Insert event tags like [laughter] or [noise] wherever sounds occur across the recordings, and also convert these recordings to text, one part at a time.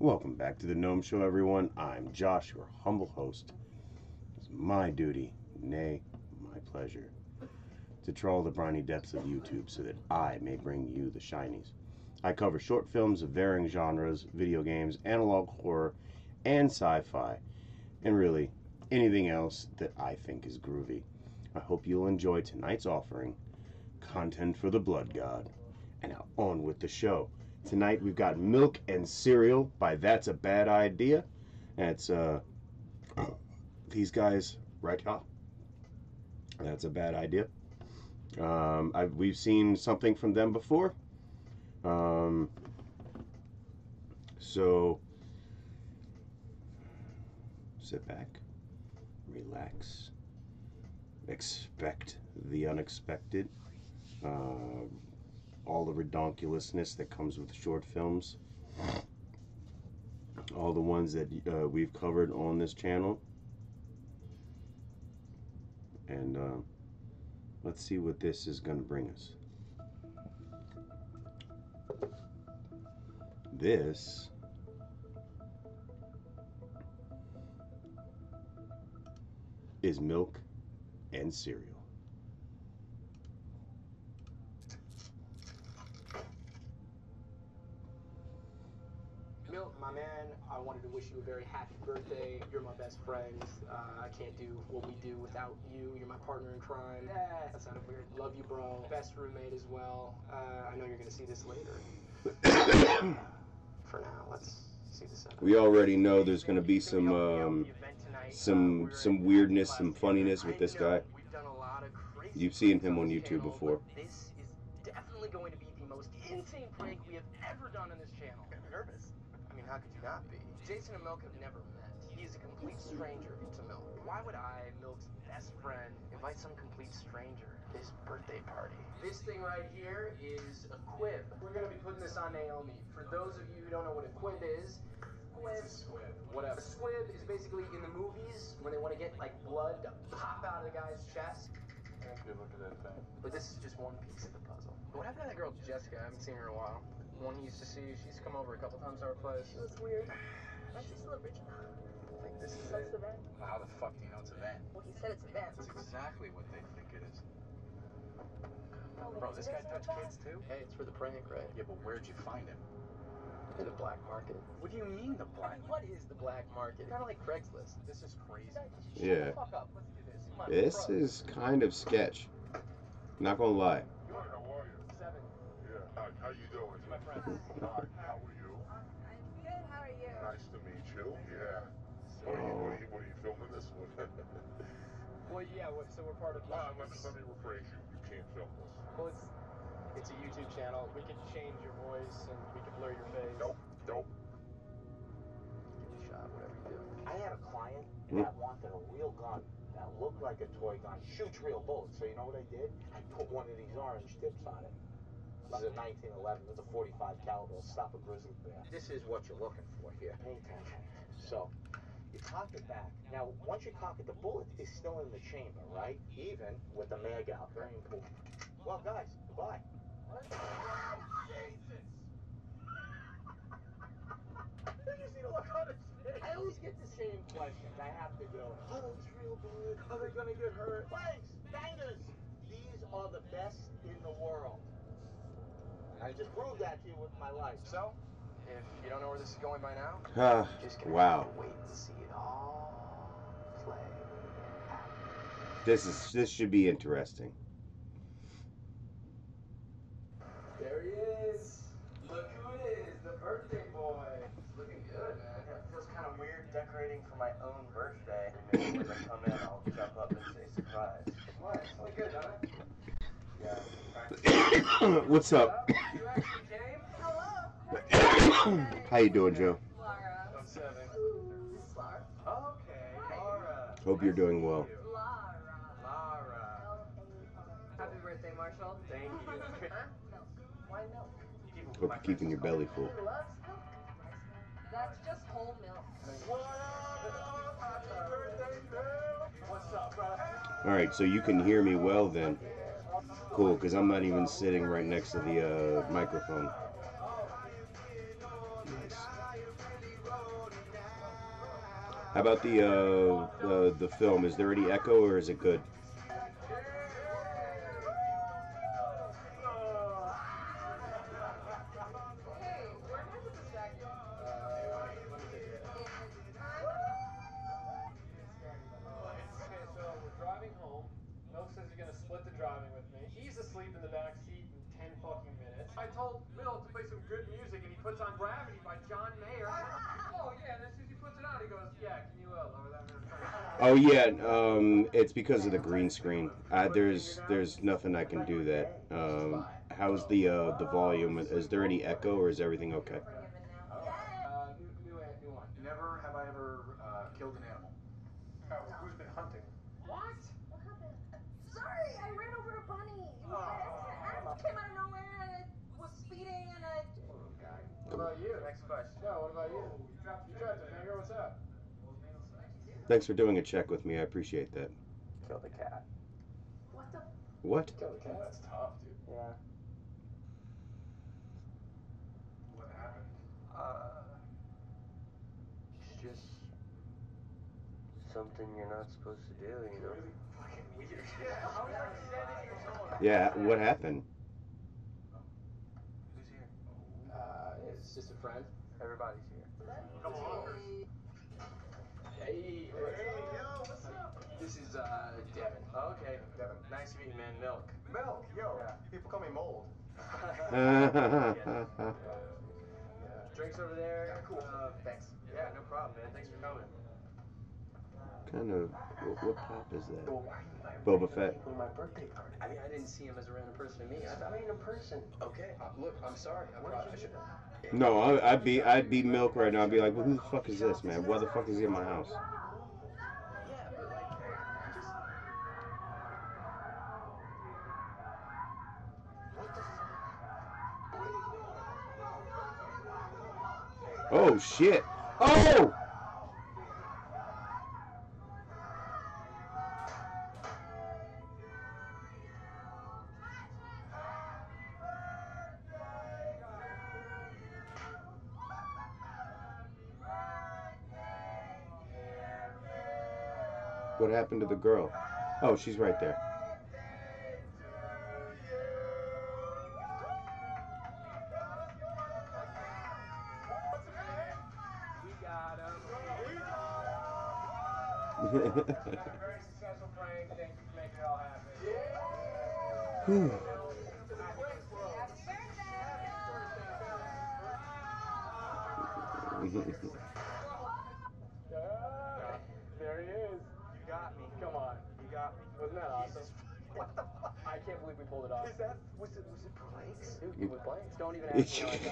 Welcome back to the Gnome Show, everyone. I'm Josh, your humble host. It's my duty, nay, my pleasure, to trawl the briny depths of YouTube so that I may bring you the shinies. I cover short films of varying genres, video games, analog horror, and sci fi, and really anything else that I think is groovy. I hope you'll enjoy tonight's offering content for the Blood God. And now on with the show. Tonight we've got Milk and Serial by That's a Bad Idea. It's uh, [clears throat] these guys right here. That's a bad idea. Um, I've, we've seen something from them before. Um, so sit back, relax, expect the unexpected. Uh, all the redonkulousness that comes with short films. All the ones that uh, we've covered on this channel. And uh, let's see what this is going to bring us. This is milk and serial. Milt, my man, I wanted to wish you a very happy birthday. You're my best friend. Uh, I can't do what we do without you. You're my partner in crime. Yeah, that sounded weird. Love you, bro. Best roommate as well. Uh, I know you're gonna see this later. [coughs] For now, let's see this. Out. We already know there's going to be some um, some some weirdness, some funniness with this guy. We've done a lot of crazy You've seen him on YouTube before. This is definitely going to be the most insane prank we have ever done on this channel. I'm nervous. I mean, how could you not be? Jason and Milk have never met. He's a complete stranger to Milk. Why would I, Milk's best friend, invite some complete stranger to his birthday party? This thing right here is a quib. We're gonna be putting this on Naomi. For those of you who don't know what a quib is, Squib. squib. Whatever. A squib is basically in the movies when they want to get like blood to pop out of the guy's chest. Good look at that thing. But this is just one piece of the puzzle. What happened to that girl Jessica? I haven't seen her in a while. One he used to see. She's come over a couple times to our place. That's weird. That's just a original. I think this is That's it. the van. How the fuck do you know it's a van? Well, he said it's a van. That's exactly what they think it is. Oh, Bro, this guy touched kids too? Hey, it's for the prank, right? Yeah, but where'd you find him? In the black market. What do you mean the black? mean, what is the black market? Kind of like Craigslist. This is crazy. Shut Yeah. the fuck up. Let's do this. On, This bro. is kind of sketch. Not gonna lie. Good, how are you? seven. Yeah. How, how you doing? My friend. Hi, how are you? I'm good. How are you? Nice to meet you. Yeah. What are you, what are you, what are you filming this with? [laughs] Well, yeah. What, so we're part of. Ah, let, me, let me rephrase you. You can't film this. Well, it's it's a YouTube channel. We can change your voice and we can blur your face. Nope. Nope. Give it a shot. Whatever you do. I had a client that wanted a real gun that looked like a toy gun, shoots real bullets. So you know what I did? I put one of these orange tips on it. This is a 1911. It's a 45 caliber. Stop a grizzly bear. This is what you're looking for here. Pay attention. So you cock it back. Now, once you cock it, the bullet is still in the chamber, right? Even with the mag out. Very important. Well, guys, goodbye. Did you see the look on his face? I always get the same questions. I have to go. Oh, are those real bullets? Are they gonna get hurt? Blanks, bangers. These are the best in the world. I just proved that to you with my life. So, if you don't know where this is going by now, just gonna wow. have to wait and see it all play out. This is this should be interesting. There he is. Look who it is, the birthday boy. It's looking good, man. It feels kind of weird decorating for my own birthday. Maybe when I come in, I'll jump up and say surprise. What? It's looking good, doesn't? Yeah. [coughs] What's up? You actually came? Hello. How you doing, Joe? Laura. Seven. Laura. Okay, Laura. Hope you're doing well. Laura. Laura. Happy birthday, Marshall. Thank you. Huh? Why milk? Hope you're keeping your belly full. Who loves milk? That's just whole milk. What's up, bro? All right, so you can hear me well then. Cool, because I'm not even sitting right next to the uh, microphone. How about the uh, the the film? Is there any echo or is it good? Oh yeah, um, it's because of the green screen. Uh, there's there's nothing I can do that. Um, how's the uh, the volume? Is there any echo or is everything okay? Uh, new, new, new one. Never have I ever uh, killed an animal. Oh, who's been hunting? What? What happened? Sorry, I ran over a bunny. It was by accident. I came out of nowhere and it was speeding and I. What about you? Next question. No, what about you? You dropped, you dropped a finger. What's up? Thanks for doing a check with me. I appreciate that. Kill the cat. What the? What? Kill the cat. That's tough, dude. Yeah. What happened? Uh, it's just something you're not supposed to do, you know? Really fucking weird. [laughs] Yeah, I was like seven years old. Yeah. What happened? Who's here? Uh, it's just a friend. Everybody's here. Come on. Hey. yo, what's up? This is uh Devin. Okay, Devin. nice to meet you, man. Milk. Milk, yo. Yeah. People call me mold. Yeah. [laughs] Drinks over there. Yeah, cool. Uh, thanks. Yeah, no problem, man. Thanks for coming. kind of. What, what pop is that? Well, why are you inviting Boba Fett. people my birthday party? I mean, I didn't see him as a random person to me. I, I mean, a person. Okay. Uh, look, I'm sorry. I'm probably, I should. No, I, I'd be I'd be milk right now. I'd be like, well, who the fuck is this, man? Why the fuck is he in my house? Oh shit! Oh! What happened to the girl? Oh, she's right there.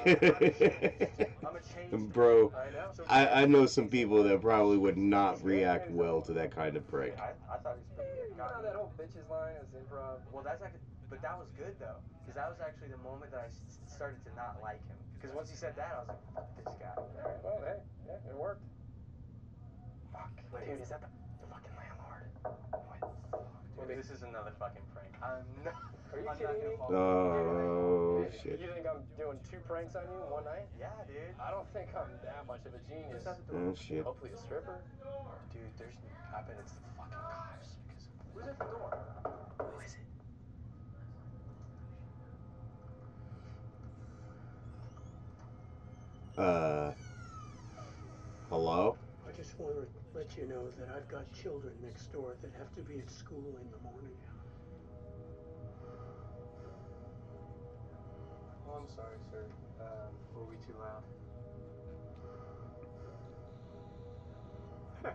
[laughs] Bro, I know. I, I know some people that probably would not react well to that kind of prank. I, I thought it was pretty good. You know that whole bitches line is improv. Well, that's actually, but that was good though, because that was actually the moment that I started to not like him. Because once he said that, I was like, fuck this guy. Alright, well, hey, yeah, it worked. Fuck. Dude, is that the, the fucking landlord? What? Well, Dude, this is another fucking prank. I'm not. Are you kidding me? Oh You- shit. You think I'm doing two pranks on you in one night? Yeah, dude. I don't think I'm that much of a genius. Who's at the door? Oh shit. Hopefully a stripper. Dude, there's. I bet it's the fucking cops. Because Who's at the door? who is it? Uh. Hello? I just want to let you know that I've got children next door that have to be at school in the morning. Oh, I'm sorry, sir. Um, were we too loud? I'm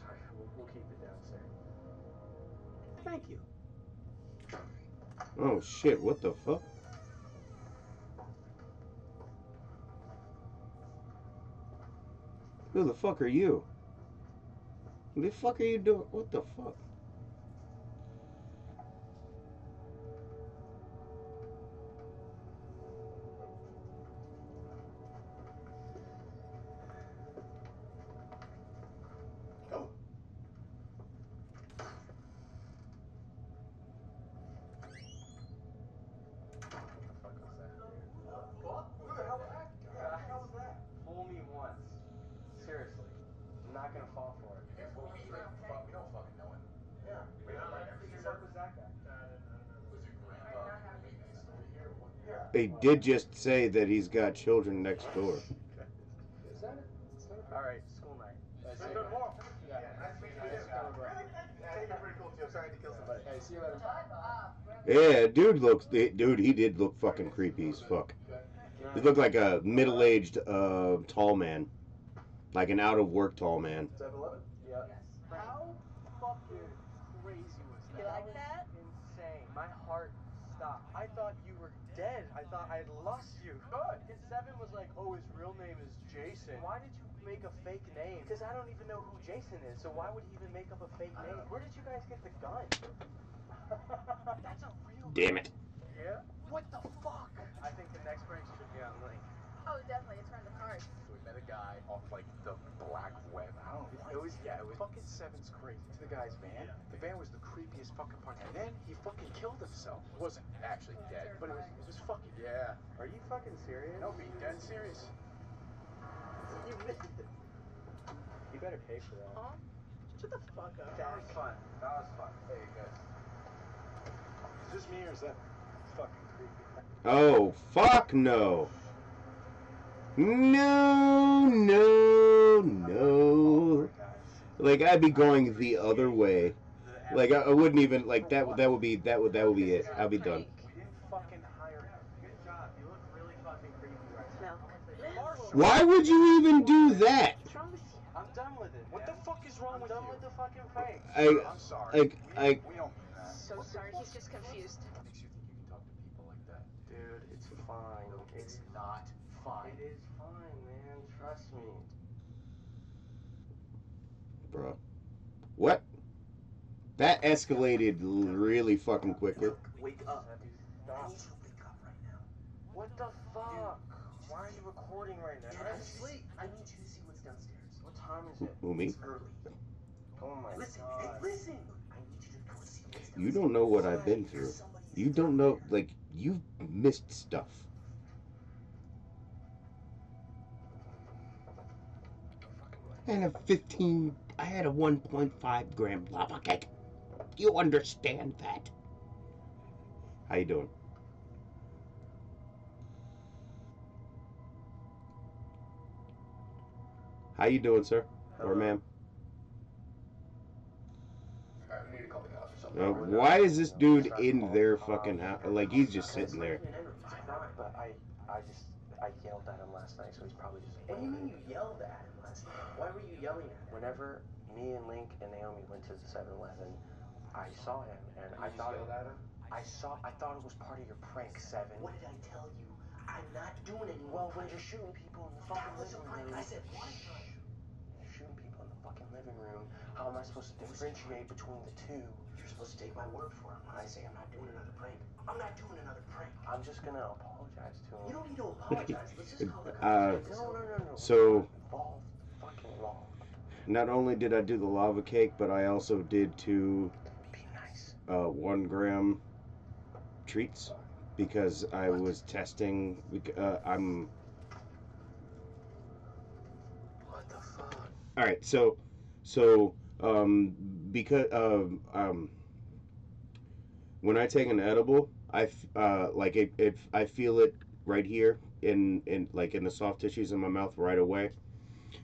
sorry. We'll, we'll keep it down, sir. Thank you. Oh shit, what the fuck? Who the fuck are you? What the fuck are you doing? What the fuck? Did just say that he's got children next door. Is that it? Is that it? All right, school night. That's it. Yeah. Nice meeting you. Hey, you're pretty cool too. Sorry to kill somebody. Hey, see you later. Yeah, dude looks. Dude, he did look fucking creepy as fuck. He looked like a middle-aged, uh, tall man, like an out-of-work tall man. 7-Eleven? Yeah. How fucking crazy was that? You like that? Insane. My heart stopped. I thought you were dead. I thought I had lost you. Good. His seven was like, oh, his real name is Jason. Why did you make a fake name? Because I don't even know who Jason is. So why would he even make up a fake name? Where did you guys get the gun? [laughs] That's a real. Damn it. Yeah. What the fuck? I think the next break should be on Link. Oh, definitely. It's around the cards. So we met a guy off like the black web. I don't know. It was yeah, it was fucking seven's crazy. To the guy's van. The van was the creepiest fucking part. And then he fucking killed himself. Wasn't actually dead, but it was it was fucking yeah. Are you fucking serious? No, be dead serious. [laughs] You missed it. You better pay for that. Huh? Shut the fuck up. That was fun. That was fun. Hey guys. Is this me or is that fucking creepy? Oh, fuck no. No, no, no. Like I'd be going the other way. Like I, I wouldn't even like that. That would be that would that would be it. I'll be done. We didn't fucking hire him. Good job. You look really fucking creepy right now. Milk. Marshall. Why would you even do that? What's wrong with you? I'm done with it. What the fuck is wrong with you? with the fucking prank. I I'm sorry. like we, I we don't mean that. So sorry. He's just confused. Makes you think you can talk to people like that? Dude, it's fine. It's not fine. It is fine, man. Trust me. Bro. What? That escalated really fucking quickly. Wake up. Stop. wake up right now. What the fuck? Why are you recording right now? I'm asleep. I need you to see what's downstairs. What time is it? Who me? It's early. Oh my Listen, god. hey, listen. I need you to go see what's downstairs. You don't know what I've been through. You don't know like you've missed stuff. And a 15 I had a 1.5 gram lava cake. You understand that? How you doing? How you doing, sir? Or Hello. ma'am? Alright, we need to call the cops or something. Uh, why is this dude in their fucking house? Like he's just sitting there. But I, I just, I yelled at him last night, so he's probably just. What do you mean you yelled at him last night? Why were you yelling at him? Whenever me and Link and Naomi went to the 7-Eleven, I saw him, and I thought it, at him? I saw, I thought it was part of your prank, Seven. What did I tell you? I'm not doing any Well, more when you're shooting people in the That fucking was a living prank. room, I said one time. you're shooting people in the fucking living room. How am I supposed to differentiate between the two? You're supposed to take my word for it when I say I'm not doing another prank. I'm not doing another prank. I'm just gonna apologize to him. You don't need to apologize. Let's just call the Uh, cops. No, no, no, no. So- Involved. Fucking involved. Not only did I do the lava cake, but I also did two nice. uh, one gram treats because I was testing. Uh, I'm What the fuck? all right. So, so um, because um, um, when I take an edible, I f- uh, like it, it. I feel it right here in in like in the soft tissues in my mouth right away.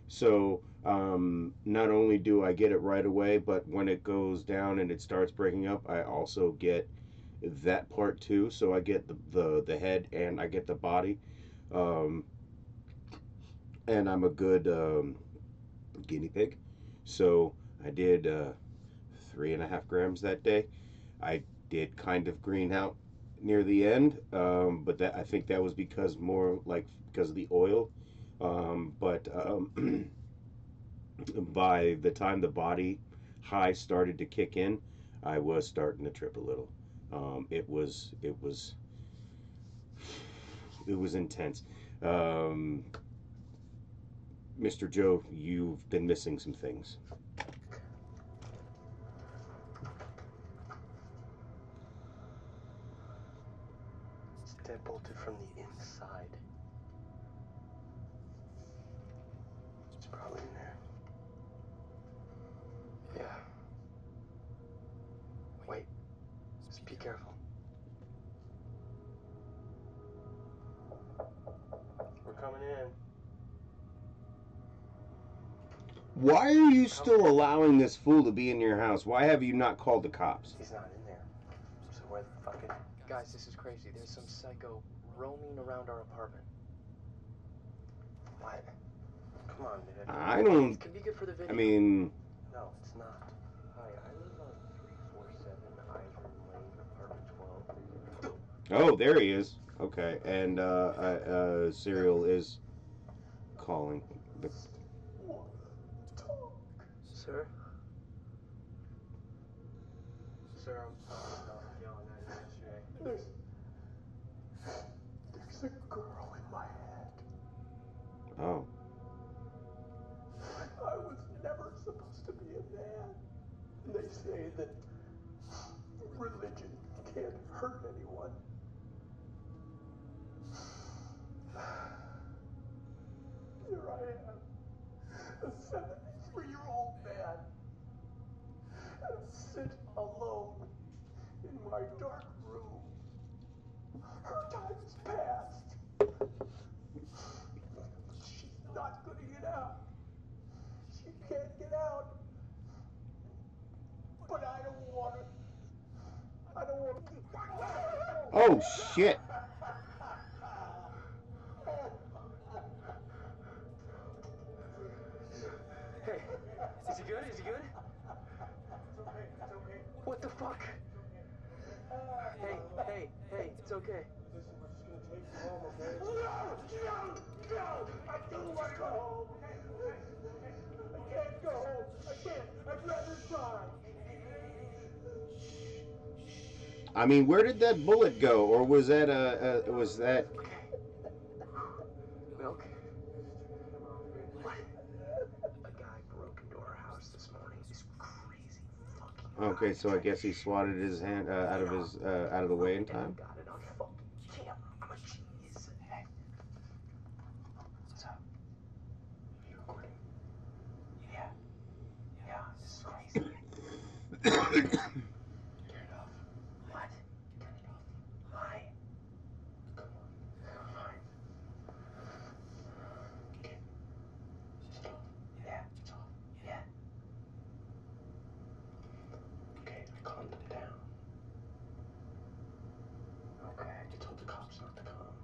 So um, not only do I get it right away, but when it goes down and it starts breaking up, I also get that part too. So I get the the, the head and I get the body, um, and I'm a good um, guinea pig. So I did uh, three and a half grams that day. I did kind of green out near the end, um, but that I think that was because more like because of the oil. Um, but um, [clears throat] by the time the body high started to kick in, I was starting to trip a little. Um, it was it was it was intense. Um, Mr. Joe, you've been missing some things. Still allowing this fool to be in your house? Why have you not called the cops? He's not in there. So where the fuck is... Guys, this is crazy. There's some psycho roaming around our apartment. What? Come on, dude. I don't. It can be good for the video. I mean, No, it's not. Hi, I live on 347 Ivory Lane, apartment 12. oh, there he is. Okay, and uh, uh, uh Serial is calling. The, Sir? Sir, I'm sorry about yelling at you yesterday. There's, there's a girl in my head. oh, I was never supposed to be a man. They say that religion can't hurt anyone. Here I am, a 73 year old man, and I sit alone in my dark room. Her time has passed. She's not gonna get out. She can't get out. But I don't want her. I don't want her. Oh shit! Hey, is he good? Is he good? What the fuck? Hey, hey, hey, it's okay. No, no, no! I don't want to go home. I can't go home. I mean, where did that bullet go, or was that a, a was that? Milk? What? A guy broke into our house this morning. This crazy fucking Okay, so I guess he swatted his hand uh, out of his uh, out of the way in time. Got it on fucking camera. I'm a genius. Hey. What's up? You recording? Yeah. Yeah, this is crazy. [coughs] [coughs] [coughs] Turn it off. What? Turn it off. Why? Come on. Fine. Okay. It's off. Yeah, it's off. Yeah. Okay, I calmed him down. Okay. You told the cops not to come.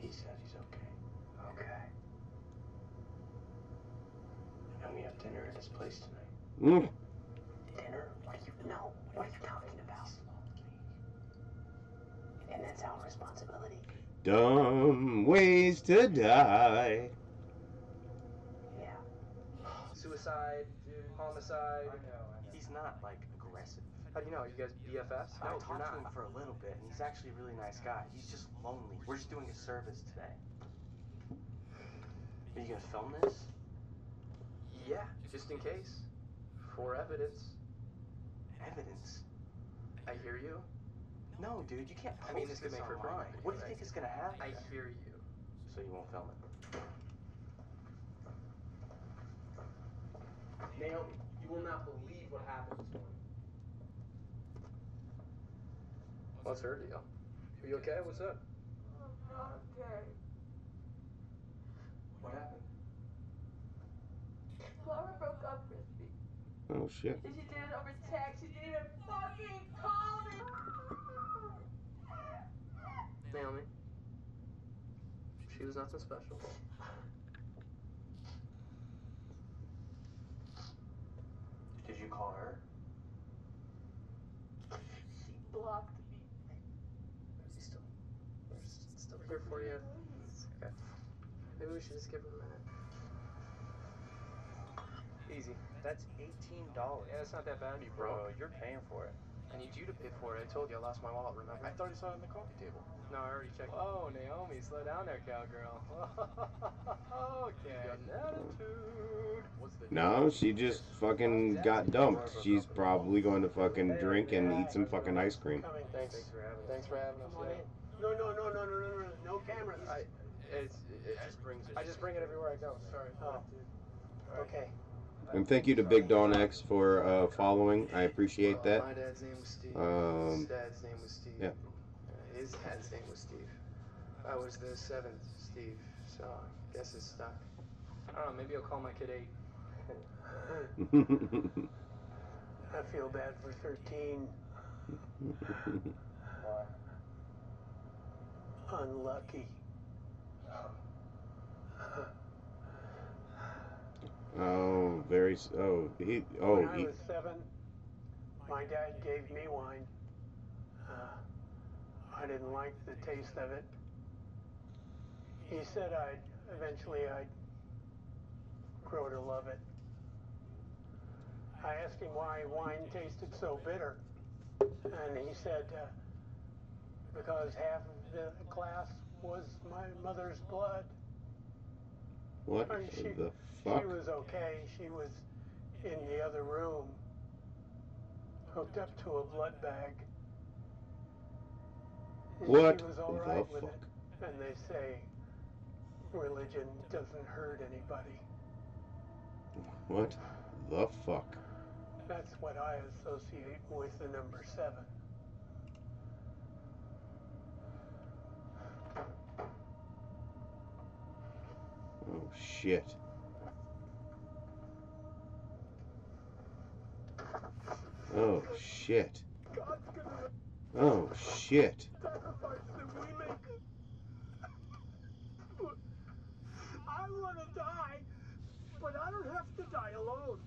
He said he's okay. Okay. And we have dinner at his place tonight. Mm. Dinner? What are you? No. What are you talking about? And that's our responsibility. Dumb ways to die. Yeah. Suicide, homicide. I know. He's not like aggressive. How do you know? You guys BFFs? No, I talked to him for a little bit, and he's actually a really nice guy. He's just lonely. We're just doing a service today. Are you gonna film this? Yeah, just in case. For evidence. Evidence? I hear you. No, dude, you can't. I mean, this could make for online. What do you think is gonna happen? I hear you. So you won't film it. Naomi, you will not believe what happened this morning. What's her deal? Are you okay? What's up? I'm not Okay. What happened? Laura broke up with me. Oh shit. And she did it over text. She didn't even fucking call me. Naomi. She was nothing special. Did you call her? She blocked me. She's still, she's still here for you. Okay. Maybe we should just give her a minute. Easy. That's eighteen dollars. Yeah, it's not that bad. You Bro, broke. you're paying for it. I need you to pay for it. I told you I lost my wallet, remember? I thought you saw it on the coffee table. No, I already checked. Oh, Naomi, slow down there, cowgirl. [laughs] okay. Got an attitude. What's the No, she just fucking got dumped. She's probably going to fucking drink and eat some fucking ice cream. Coming. Thanks. Thanks for having Thanks for having us. Come on today. in. No, no, no, no, no, no, no, no cameras. I, it's, it just brings it. I just bring it everywhere I go. Sorry. Oh. Okay. And thank you to Big Don X for uh, following. I appreciate that. My dad's name was Steve. Um, His dad's name was Steve. yeah. His dad's name was Steve. I was the seventh Steve. So I guess it's stuck. I don't know. Maybe I'll call my kid eight. [laughs] I feel bad for 13. [laughs] Unlucky. Oh, very. Oh, he. Oh, when I he. was seven, my dad gave me wine. Uh, I didn't like the taste of it. He said I'd eventually I'd grow to love it. I asked him why wine tasted so bitter, and he said uh, because half of the glass was my mother's blood. What I mean, she, the fuck? she was okay. She was in the other room, hooked up to a blood bag. And What She was all the right with fuck? it. And they say religion doesn't hurt anybody. What the fuck? That's what I associate with the number seven. Oh shit. Oh shit. Oh shit. sacrifice that we make. I want to die, but I don't have to die alone.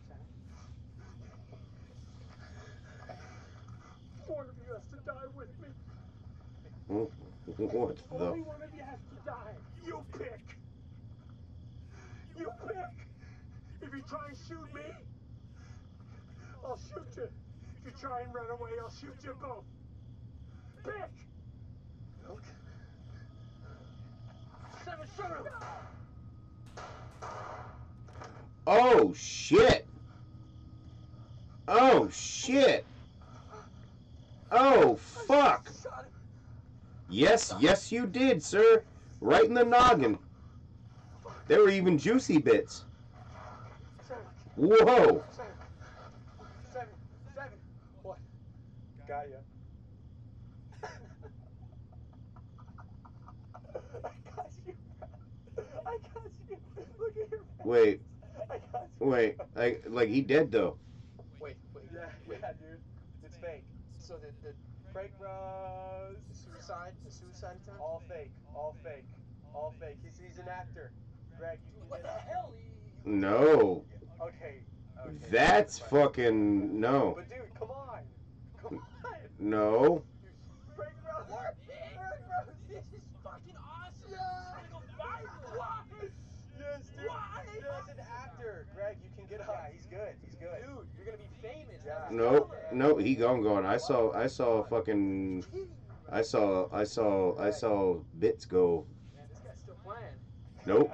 One of you has to die with me. What Only one of you has to die. You pick. You pick. If you try and shoot me, I'll shoot you. If you try and run away, I'll shoot you both. Pick. Seven, shoot him! Oh shit. Oh shit. Oh fuck. Yes, yes you did, sir. Right in the noggin. There were even juicy bits. Whoa. Seven, seven, seven. What? Got ya. [laughs] I got you. I got you. Look at your Wait, I got you. wait. I like he dead though. Wait, wait. Yeah, yeah, dude. It's fake. So the, the, Frank Rose. the suicide, the suicide attempt? All fake. All fake. All fake. He's, he's an actor. Greg. What the hell? No. Okay. okay. That's fucking no. But dude, come on. Come on. No. Frank Rose. Frank Rose, this is fucking awesome. It's gonna go. Why? Yes, dude. Why? Yes, an actor. Greg, you can get up. Yeah, he's good. He's good. Dude, you're gonna be famous. Yeah. No. No, he gone gone. I saw I saw fucking [laughs] I saw I saw I saw bits go. Man, this guy's still playing. Nope.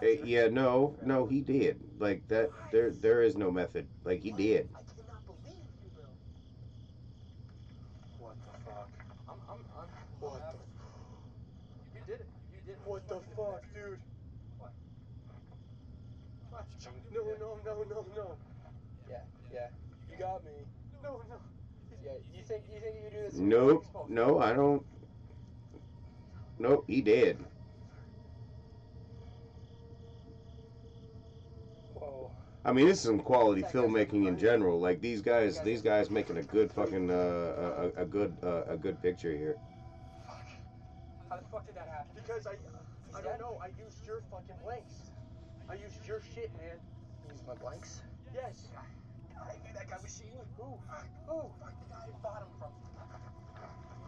He's, he's a method Eh, actor. yeah, no, no, he did. Like that there there is no method. Like he did. I cannot believe you, Bill. What the fuck? I'm, I'm, I'm. What I'm- You did it. You did it. What the fuck, dude? What? No, no, no, no, no. Yeah, yeah. You got me. No, no. Yeah, you think you think you do this? Nope. No, I don't. Nope, he did. Whoa. I mean, this is some quality filmmaking in general. Like these guys, these guys making a good fucking uh, a, a good uh, a good picture here. How the fuck did that happen? Because I, I don't know. I used your fucking blanks. I used your shit, man. Use my blanks. Yes. I knew that guy was cheating. Who? Who? Fuck the guy I bought him from.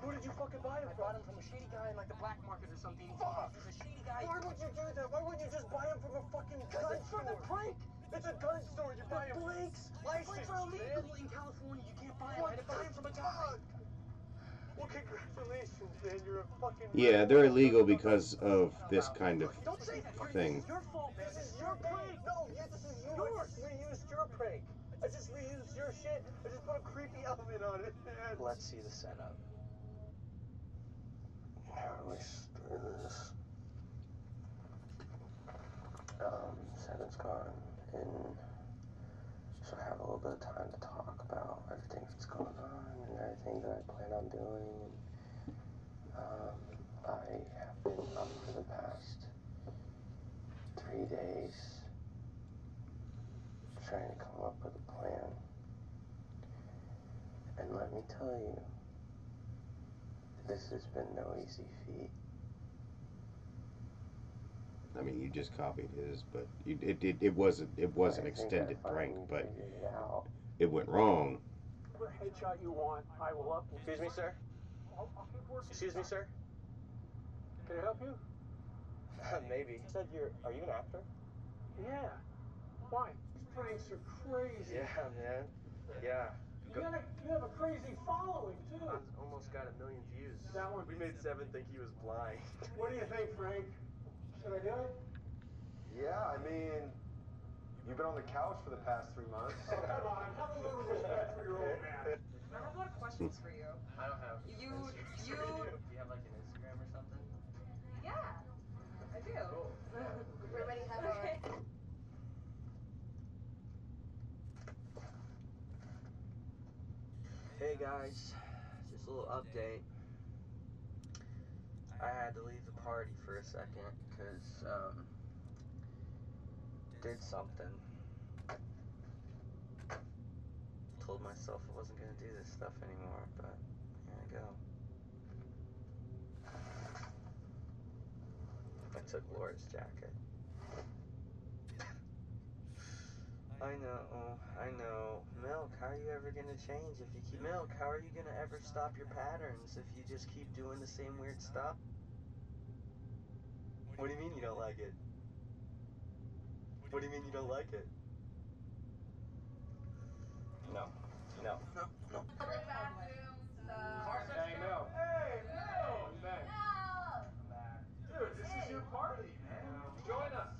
Who did you fucking buy him I from? bought him from a shady guy in like the black market or something. Fuck. He's a shady guy. Why would you do that? Why would you just buy him from a fucking gun Because it's for the prank. It's a gun store. You buy The blanks. license, Blanks are illegal man. in California. You can't buy them. I had to buy them from a guy. fuck? Well, congratulations, man. You're a fucking. Yeah, they're illegal because of this kind of Don't say that. Thing. It's your fault. This is your prank. No, yeah, this is yours. I just reused your prank. I just reused your shit. I just put a creepy element on it. man. Let's see the setup. How do we start this? Um, Seven's gone, and just have a little bit of time to talk about everything that's going on and everything that I plan on doing. Um, I have been up for the past three days trying to come up with a plan. And let me tell you, this has been no easy feat. I mean, you just copied his, but you, it, it it wasn't it was an I think I extended prank, but it went wrong. Whatever headshot you want, I will up. Excuse me, sir. I'll, I'll keep working. Excuse me, sir. Can I help you? Uh, maybe. You said you're. Are you an actor? Yeah. Why? These pranks are crazy. Yeah, man. Yeah. You, got a, you have a crazy following, too. Almost got a million views. That one. We made Seven think he was blind. What do you think, Frank? Should I do it? Yeah, I mean, you've been on the couch for the past three months. Oh, come on. Have a little respect for your old man. I have a lot of questions for you. I don't have. You, you, Do you have like an Instagram or something? yeah, I do. Cool. We already have our. Hey guys, just a little update. I had to leave the party for a second because, um, did something. Told myself I wasn't gonna do this stuff anymore, but here I go. I took Laura's jacket. I know, I know. Milk, how are you ever gonna change if you keep milk? How are you gonna ever stop your patterns if you just keep doing the same weird stuff? What do you mean you don't like it? What do you mean you don't like it? No, no, no, no. Public bathrooms, uh. Hey, Mel. Hey, Mel! I'm back. No! Dude, this is your party, man. Join us.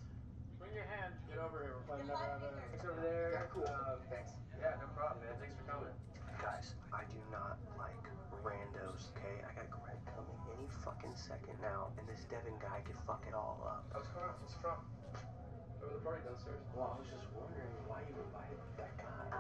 Bring your hand. Get over here. We're playing never have ever. Thanks over there. Yeah, cool. Um, thanks. Yeah, no problem, man. Thanks for coming. Guys, I do not like randos, okay? I got Greg coming any second now, and this Devin guy could fuck it all up. What's going on? What's from? Over the party downstairs. Well, I was just wondering why you invited that guy.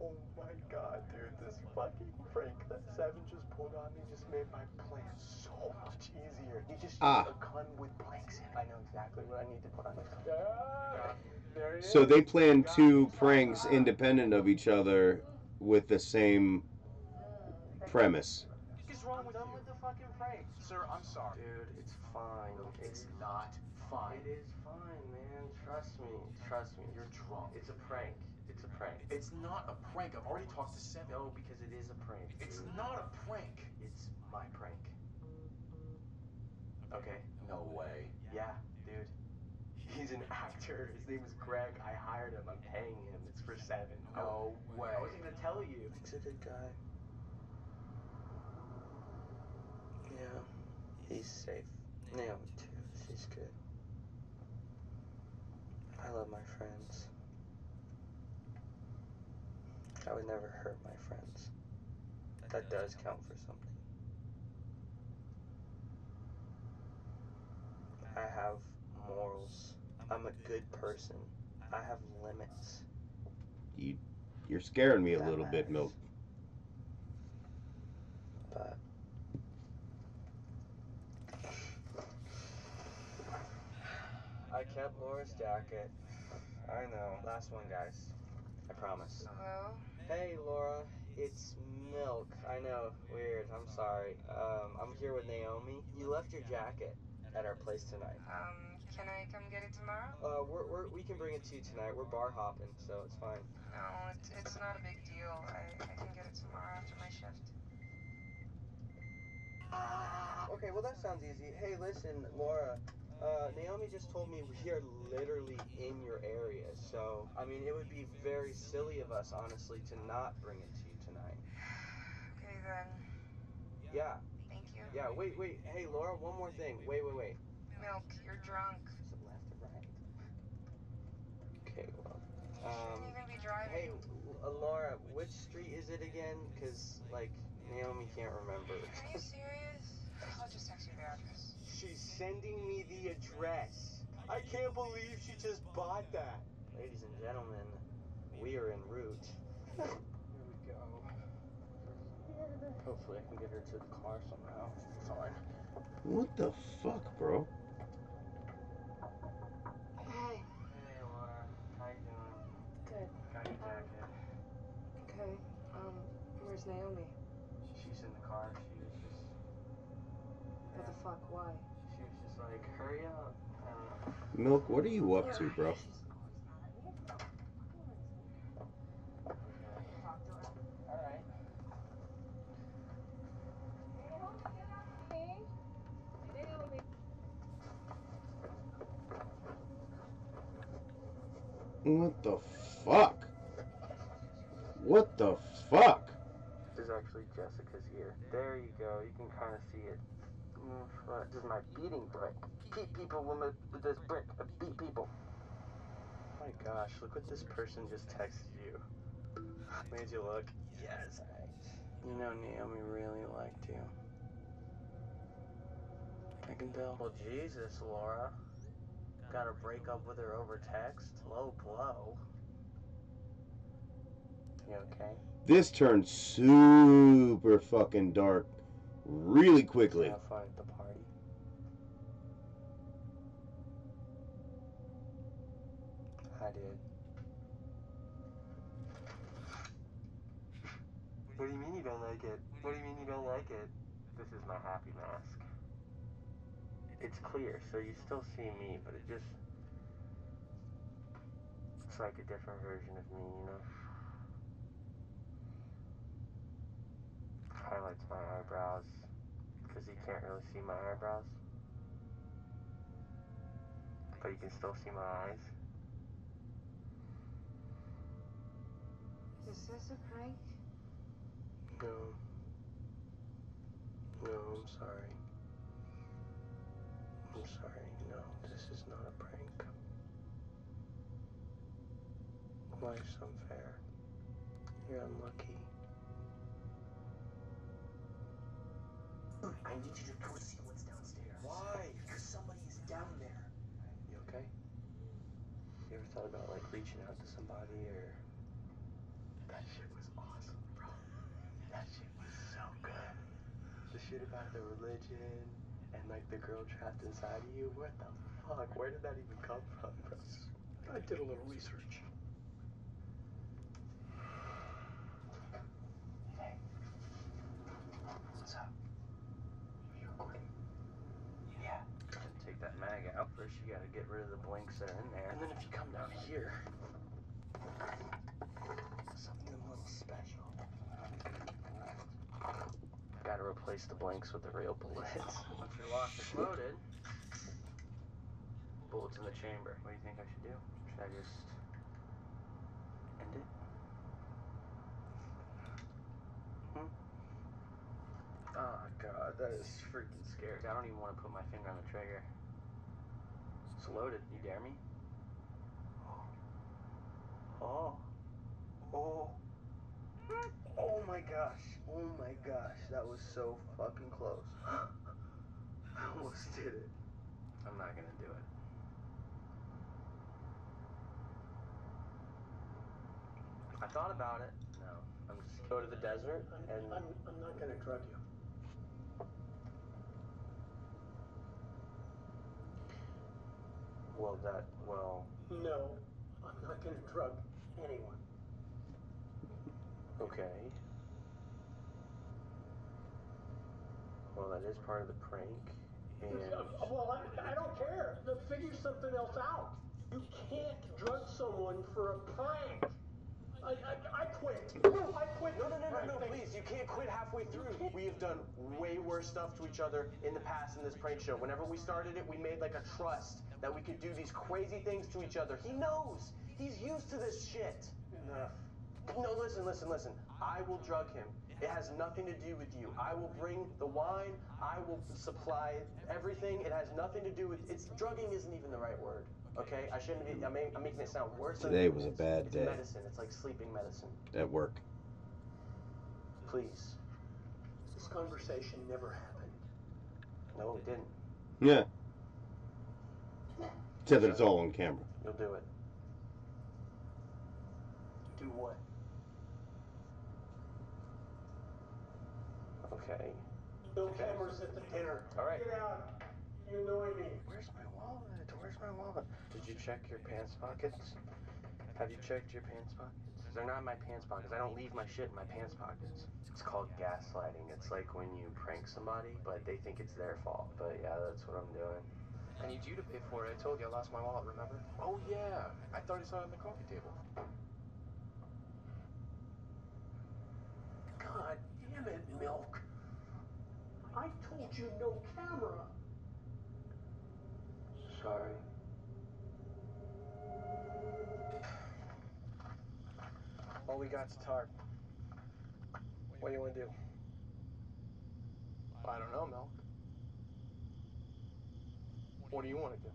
Oh my god, dude, this fucking prank that Seven just pulled on me just made my plan so much easier. He just used Ah. a gun with pranks in it. I know exactly what I need to put on it. Yeah, So they planned two pranks independent of each other with the same premise. What is wrong with done with the fucking prank? Sir, I'm sorry. Dude, it's fine. It's not fine. It is fine, man. Trust me. Trust me. You're drunk. It's a prank. It's a prank. It's not a prank. I've already talked to Seven. No, because it is a prank. It's dude. not a prank. It's my prank. Okay? No way. Yeah, dude. He's an actor. His name is Greg. I hired him. I'm paying him. It's for seven. No way. I wasn't gonna tell you. He's a good guy. Yeah, he's safe. Naomi too. She's good. I love my friends. I would never hurt my friends. That does count for something. I have morals. I'm a good person. I have limits. You, you're scaring me a little bit. Milk. But I kept Laura's jacket. I know. Last one, guys. I promise. Hello? Hey, Laura. It's Milk. I know. Weird. I'm sorry. Um, I'm here with Naomi. You left your jacket at our place tonight. Um, can I come get it tomorrow? Uh, we're, we're, we can bring it to you tonight. We're bar hopping, so it's fine. No, it's, it's not a big deal. I, I can get it tomorrow after my shift. Okay, well that sounds easy. Hey, listen, Laura. Uh, Naomi just told me we are literally in your area, so I mean it would be very silly of us, honestly, to not bring it to you tonight. [sighs] Okay then. Yeah, Thank you. yeah. Wait, wait. Hey, Laura. One more thing. Wait, wait, wait. Milk, you're drunk. Left or right? Okay, well. You Um. shouldn't even be driving. Hey, uh, Laura. Which street is it again? Cause like Naomi can't remember. Are you serious? I'll just text you the address. She's sending me the address. I can't believe she just bought that. Ladies and gentlemen, we are en route. Here we go. Hopefully, I can get her to the car somehow. Fine. What the fuck, bro? Hey. Hey, Laura. How you doing? Good. Got your jacket. Okay. Um, Where's Naomi? She's in the car. She was just. What the fuck? Why? She was just like, hurry up. Milk, what are you up to, bro? What the fuck? What the fuck? This is actually Jessica's ear. There you go. You can kind of see it. Mm. This is my beating brick. Beat people with, with this brick. I beat people. Oh my gosh, look what this person just texted you. [laughs] Made you look. Yes, You know Naomi really liked you. I can tell. Well, Jesus, Laura. Gotta break up with her over text. Low blow. You okay? This turned super fucking dark really quickly. I did. What do you mean you don't like it? What do you mean you don't like it? This is my happy mask. It's clear, so you still see me, but it just. It's like a different version of me, you know? Highlights my eyebrows because you can't really see my eyebrows. But you can still see my eyes. Is this a prank? No. No, I'm sorry. I'm sorry. No, this is not a prank. Life's unfair. You're unlucky. I need you to go see what's downstairs. Why? Because somebody is down there. You okay? You ever thought about like reaching out to somebody or that shit was awesome, bro. That shit was so good. The shit about the religion and like the girl trapped inside of you. What the fuck? Where did that even come from, bro? I did a little research. What's up? You recording? Yeah. Take that mag out. First, you gotta get rid of the blinks that are in there. And then if you come down here, something a little special. Gotta replace the blanks with the real bullets. [laughs] Once your lock is loaded, bullets in the chamber. What do you think I should do? Should I just end it? Hmm? Oh god, that is freaking scary. I don't even want to put my finger on the trigger. It's loaded. You dare me? Oh. Oh. Oh Oh my gosh. Oh my gosh. That was so fucking close. [gasps] I almost did it. I'm not gonna do it. I thought about it. No. I'm just gonna go to the desert and I'm, I'm not gonna drug you. well that well No, I'm not gonna drug anyone. okay. Well that is part of the prank. And Well, I, I don't care. Then Figure something else out. You can't drug someone for a prank. I, I, I quit. I quit. No, no, no, no, Right, no, please. You can't quit halfway through. We have done way worse stuff to each other in the past in this prank show. Whenever we started it, we made like a trust that we could do these crazy things to each other. He knows. He's used to this shit. Enough. No, listen, listen, listen. I will drug him. It has nothing to do with you. I will bring the wine. I will supply everything. It has nothing to do with. It's drugging isn't even the right word. Okay, I shouldn't be. I'm, I'm making it sound worse. than Today it was a bad it's day. medicine. It's like sleeping medicine. At work. Please. This conversation never happened. No, it didn't. Yeah. Except that it's all on camera. You'll do it. Do what? Okay. No Okay. cameras at the dinner. All right. Get out. You annoy me. Where's my wallet? Where's my wallet? Did you check your pants pockets? Have you checked your pants pockets? Because they're not in my pants pockets. I don't leave my shit in my pants pockets. It's called gaslighting. It's like when you prank somebody, but they think it's their fault. But yeah, that's what I'm doing. I need you to pay for it. I told you I lost my wallet, remember? Oh yeah, I thought he saw it on the coffee table. God damn it, Milk. I told you no camera. Sorry. All we got's a tarp. What do you want to do? I don't know, Milk. What do you want to do?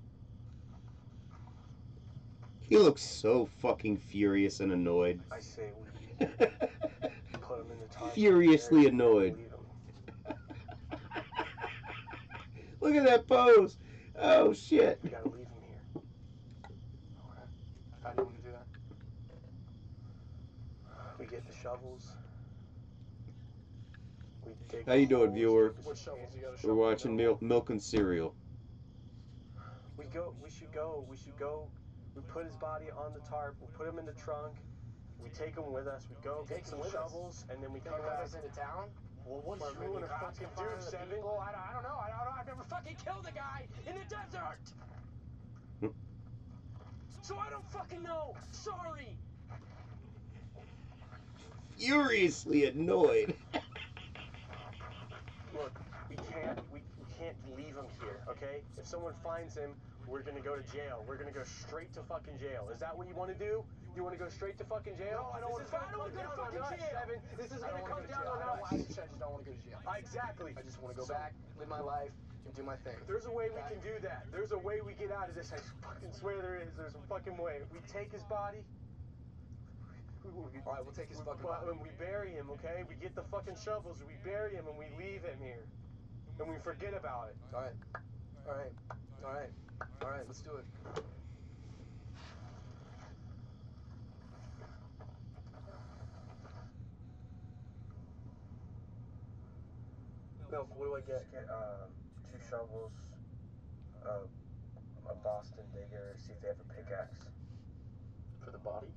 He looks so fucking furious and annoyed. I say we [laughs] put him in the tarp. Furiously and annoyed. leave him. Look at that pose. Oh shit. We gotta leave him here. Okay. How do you want to do that? We get the shovels. We dig How you doing, viewer? What shovels you got to We're watching Milk, Milk and Cereal. We go. We should go. We should go. We put his body on the tarp. We put him in the trunk. We take him with us. We go Take get some with us? shovels, and then we come back. into town? Well, what Or is maybe you wanna fucking can find do, Seven? people? I don't, I don't know. I don't know. I've never fucking killed a guy in the desert. so I don't fucking know. Sorry. Furiously annoyed. Look, we can't. We, we can't leave him here. Okay? If someone finds him, we're gonna go to jail. We're gonna go straight to fucking jail. Is that what you want to do? You want to go straight to fucking jail? No, I don't This wanna is go- gonna I don't wanna come go to fucking jail. Seven. This is I gonna don't come want to to down jail. on I us. I just, don't want to go to jail. Exactly. I just want to go back, live my life, and do my thing. There's a way we can do that. There's a way we get out of this. I fucking swear there is. There's a fucking way. We take his body. All right, we'll take his fucking body. And we bury him, okay? We get the fucking shovels, we bury him, and we leave him here. And we forget about it. All right. All right. All right. All right. Let's do it. Milk, what do I get? Get uh, two shovels, uh, a Boston digger, see if they have a pickaxe. For the body?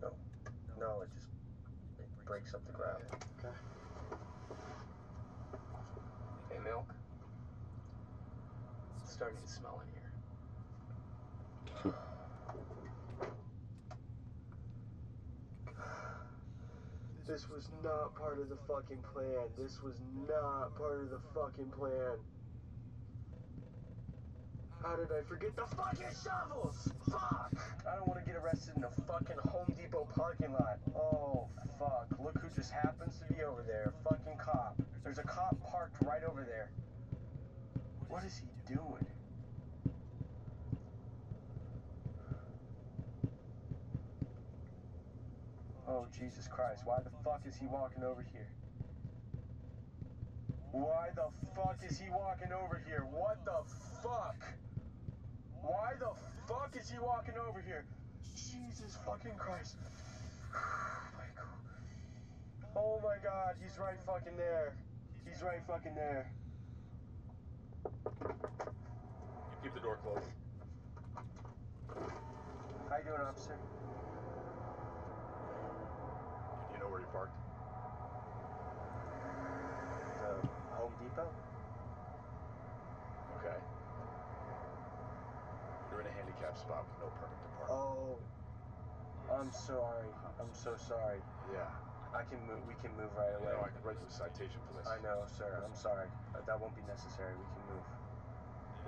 No. No, it just it breaks up the ground. Okay. Hey, Milk. It's starting to smell in here. [laughs] This was not part of the fucking plan. This was not part of the fucking plan. How did I forget the fucking shovels? Fuck! I don't want to get arrested in a fucking Home Depot parking lot. Oh, fuck. Look who just happens to be over there. Fucking cop. There's a cop parked right over there. What is he doing? Oh, Jesus Christ. Why the fuck is he walking over here? Why the fuck is he walking over here? What the fuck? Why the fuck is he walking over here? Jesus fucking Christ. [sighs] Oh my god, he's right fucking there. He's right fucking there. You keep the door closed. How you doing, officer? You know where he parked? The Home Depot? Okay. You're in a handicap spot with no permit to park. Oh. I'm sorry. I'm so sorry. Yeah. I can move. We can move right You away. know, I could write you a citation for this. I know, sir. I'm sorry. Uh, That won't be necessary. We can move.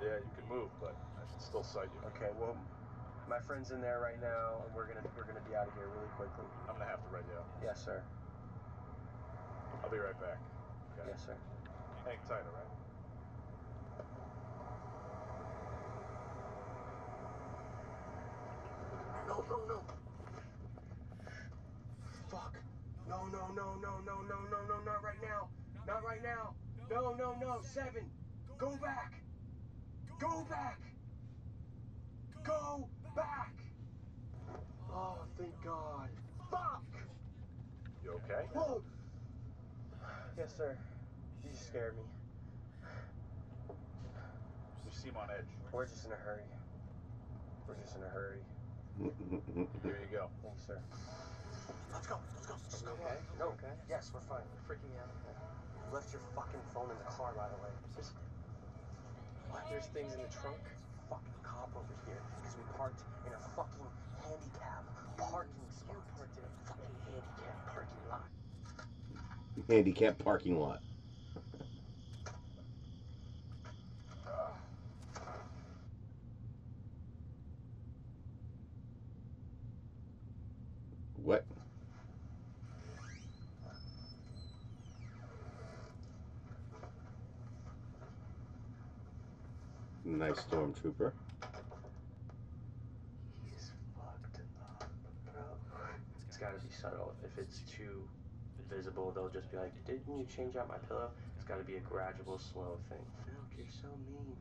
Yeah, you can move, but I should still cite you. Okay. Well, my friend's in there right now, and we're gonna we're gonna be out of here really quickly. I'm gonna have to write you out. Yes, sir. I'll be right back. Okay. Yes, sir. Hang tight, all right? No, no, no. Fuck. No, no, no, no, no, no, no, no, not right now. Not right now. No, no, no. Seven. Go back. Go back. Go back. Oh, thank God. Fuck. You okay? Whoa. Yes, sir. You scared me. You seem on edge. We're just in a hurry. We're just in a hurry. [laughs] Here you go. Thanks, sir. Let's go. Let's go. Let's go. Okay. No, okay. Yes, we're fine. We're freaking me out. You left your fucking phone in the car, by the way. Just There's things in the trunk. Fucking cop over here because we parked in a fucking handicap parking spot. You parked in a fucking handicap parking lot. Handicap parking lot. What? Nice stormtrooper. He's fucked up, bro. It's gotta be subtle. If it's too visible, they'll just be like, Didn't you change out my pillow? It's gotta be a gradual, slow thing. Milk, you're so mean.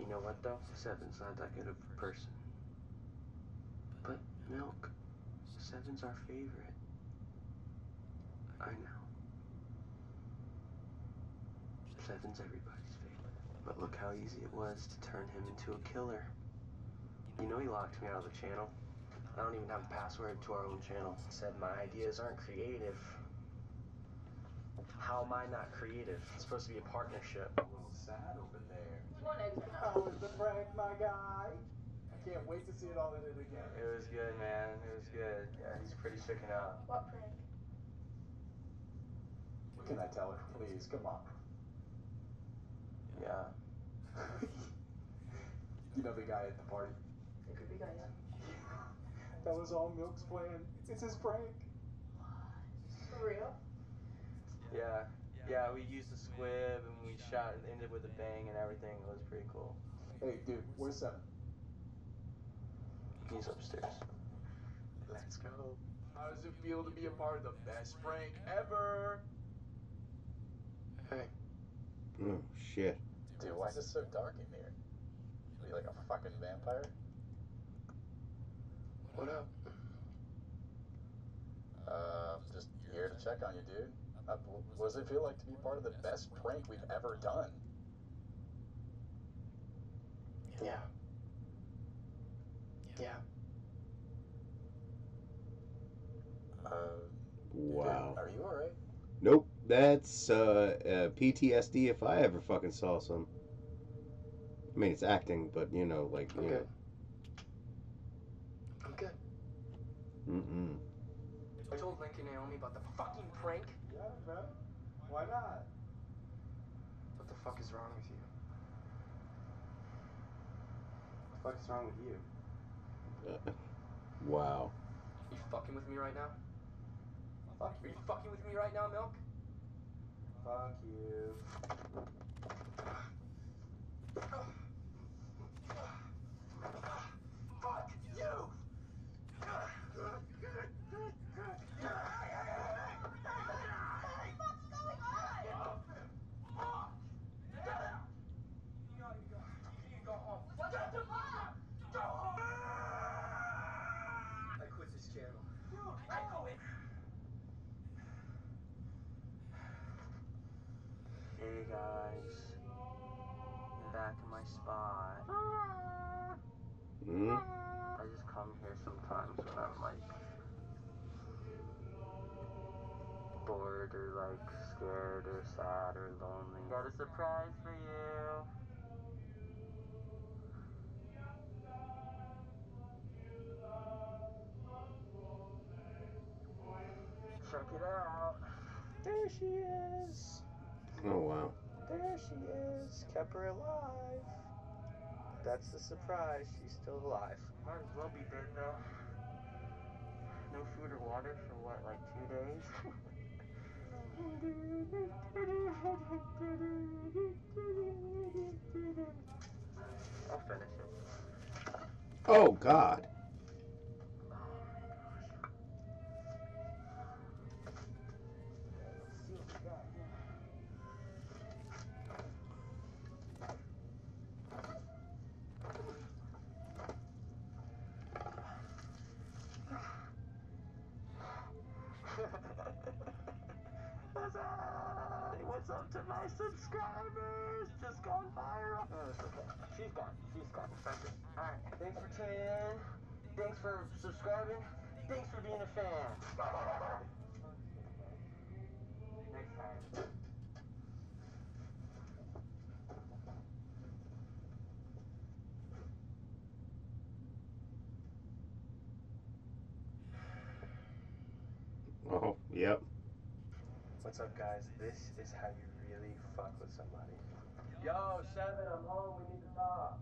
You know what, though? Seven's not that good of a person. But, Milk, Seven's our favorite. I know. Seven's everybody's favorite. But look how easy it was to turn him into a killer. You know he locked me out of the channel. I don't even have a password to our own channel. Said my ideas aren't creative. How am I not creative? It's supposed to be a partnership. A little sad over there. One egg. How the prank, my guy? I can't wait to see it all in it again. It was good, man. It was good. Yeah, he's pretty shaken up. What prank? Can I tell her? Please, come on. Yeah. [laughs] you know the guy at the party? It could be guy, yeah. [laughs] That was all Milk's plan. It's his prank. For real? Yeah. Yeah, we used the squib and we shot and ended with a bang and everything. It was pretty cool. Hey, dude, where's Seven? He's upstairs. Let's go. How does it feel to be a part of the best prank ever? Hey. Oh shit. Dude, why is it so dark in here? Are you like a fucking vampire? What up? Uh, just here to check on you, dude. Uh, what does it feel like to be part of the best prank we've ever done? Yeah. Yeah. Uh, Wow. are you alright? Nope. That's uh, uh, PTSD if I ever fucking saw some. I mean, it's acting, but you know, like, you Okay. I'm good. Mm-mm. I told Lincoln Naomi about the fucking prank. Yeah, bro. Why not? What the fuck is wrong with you? What the fuck is wrong with you? Uh, wow. You fucking with me right now? Fuck Are you fucking with me right now, Milk? Fuck you. Fuck you! I quit this channel. I quit. Hey guys. I'm back in my spot. Mm? I just come here sometimes when I'm like bored or like scared or sad or lonely. Got a surprise for you. Check it out. There she is. Oh wow. There she is. Kept her alive. That's the surprise. She's still alive. Might as well be dead though. No food or water for what, like two days? [laughs] Oh God. To my subscribers? Just gone viral. No, it's okay. She's gone. She's gone. Thank. Alright, thanks for tuning in. Thanks for subscribing. Thanks for being a fan. Next time. Oh, yep. What's up, guys? This is how you really fuck with somebody. Yo, Seven, I'm home. We need to talk.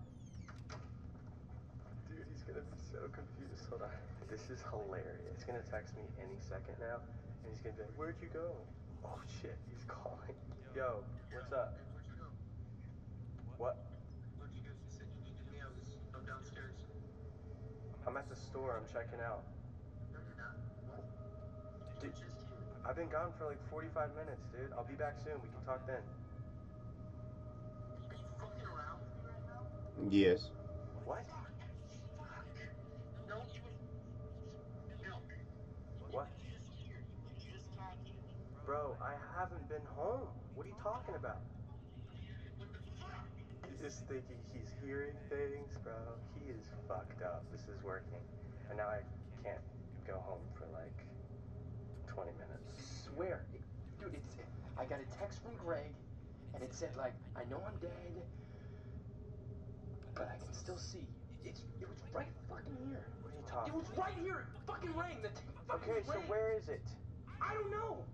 Dude, he's gonna be so confused. Hold on. This is hilarious. He's gonna text me any second now, and he's gonna be like, "Where'd you go?" Oh shit, he's calling. Yo, what's up? What? I'm at the store. I'm checking out. Dude, I've been gone for like 45 minutes, dude. I'll be back soon. We can talk then. Yes. What? What? Bro, I haven't been home. What are you talking about? He's just thinking he's hearing things, bro. He is fucked up. This is working. And now I can't go home for like 20 minutes. Swear, dude, it's. I got a text from Greg, and it said like, "I know I'm dead, but I can still see." It's. It was right fucking here. What are you talking? It talking was right here. It fucking rang. The t- fucking Okay, so rang. where is it? I don't know.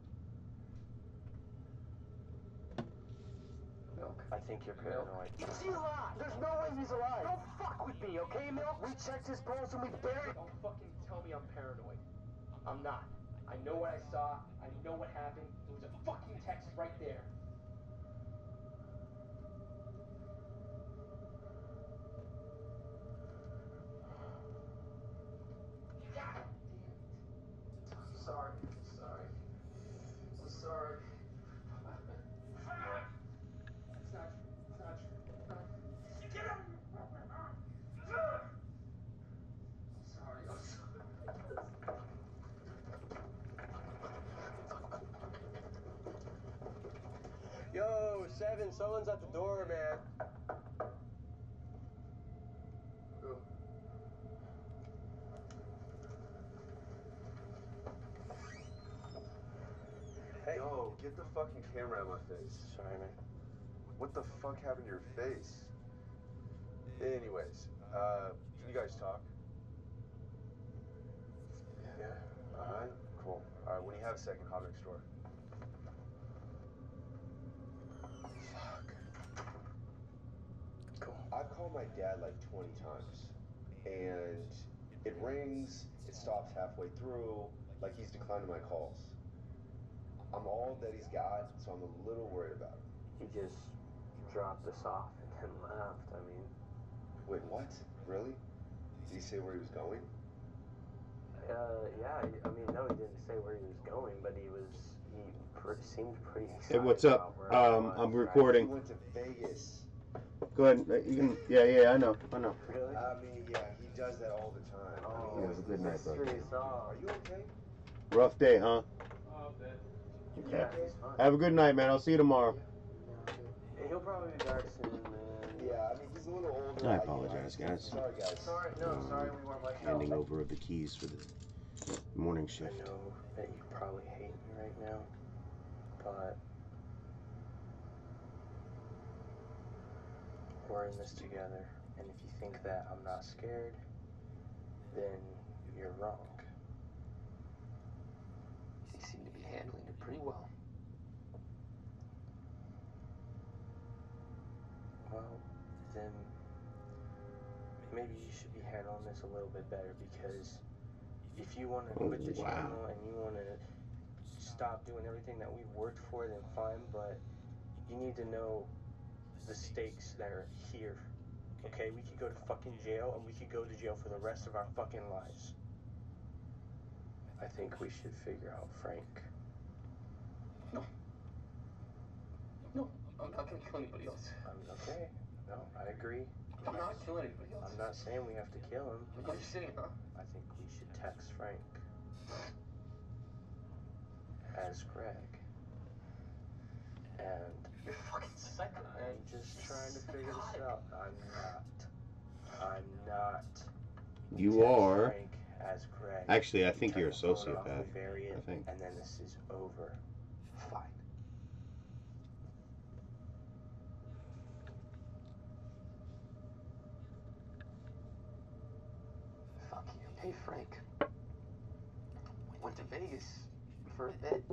Milk. I think you're paranoid. Is he alive? There's no way he's alive. Don't fuck with me, okay, Milk? We checked his pulse and we buried. Don't fucking tell me I'm paranoid. I'm not. I know what I saw. I know what happened. There was a fucking text right there. Sorry. I'm sorry. I'm sorry. That's not true. That's not true. Get up! I'm sorry. I'm sorry. Yo, Seven, someone's at the door, man. Hey. Yo, get the fucking camera out of my face. Sorry. What the fuck happened to your face? Anyways, uh, can you guys talk? Yeah. Alright, cool. Alright, when you have a second, hop next door. Fuck. Cool. I've called my dad like 20 times. And it rings, it stops halfway through, like he's declining my calls. I'm all that he's got, so I'm a little worried about him. He just dropped us off and then left. I mean, Wait, what? Really? Did he say where he was going? uh, yeah. I- I mean, no, he didn't say where he was going, but he was. He pre- seemed pretty excited. Hey, what's up? I Um, was, I'm right? recording. He went to Vegas. Go ahead. uh, You can. Yeah, yeah. I know. I know. Really? I mean, yeah, he does that all the time. I Oh, mean, Yeah, have a good night, bud. mystery sauce. Are you okay? Rough day, huh? Oh, that. Yeah. Have a good night, man. I'll see you tomorrow. He'll probably be back soon, man. Yeah, I mean, he's a little older. I apologize, guys. Sorry, guys. Sorry, no, Um, sorry we weren't like Handing over of the keys for the morning shift. I know that you probably hate me right now, but we're in this together. And if you think that I'm not scared, then you're wrong. You seem to be handling it pretty well. Well, then maybe you should be handling this a little bit better because if you want to Oh, quit the wow. channel and you want to stop doing everything that we've worked for, then fine, but you need to know the stakes that are here. Okay, we could go to fucking jail and we could go to jail for the rest of our fucking lives. I think we should figure out Frank. I'm not gonna kill anybody else. I'm okay. No, I agree. I'm not killing anybody else. I'm not saying we have to kill him. I'm just saying, huh? I think we should text Frank as Greg. And And You're fucking psycho, man. I'm just trying to figure this out. I'm not. I'm not. You are. Frank as Greg. Actually, I think you're a the phone off, sociopath. we bury it, I think. And then this is over. Fine. Fuck you. Hey, Frank. Went to Vegas for a bit.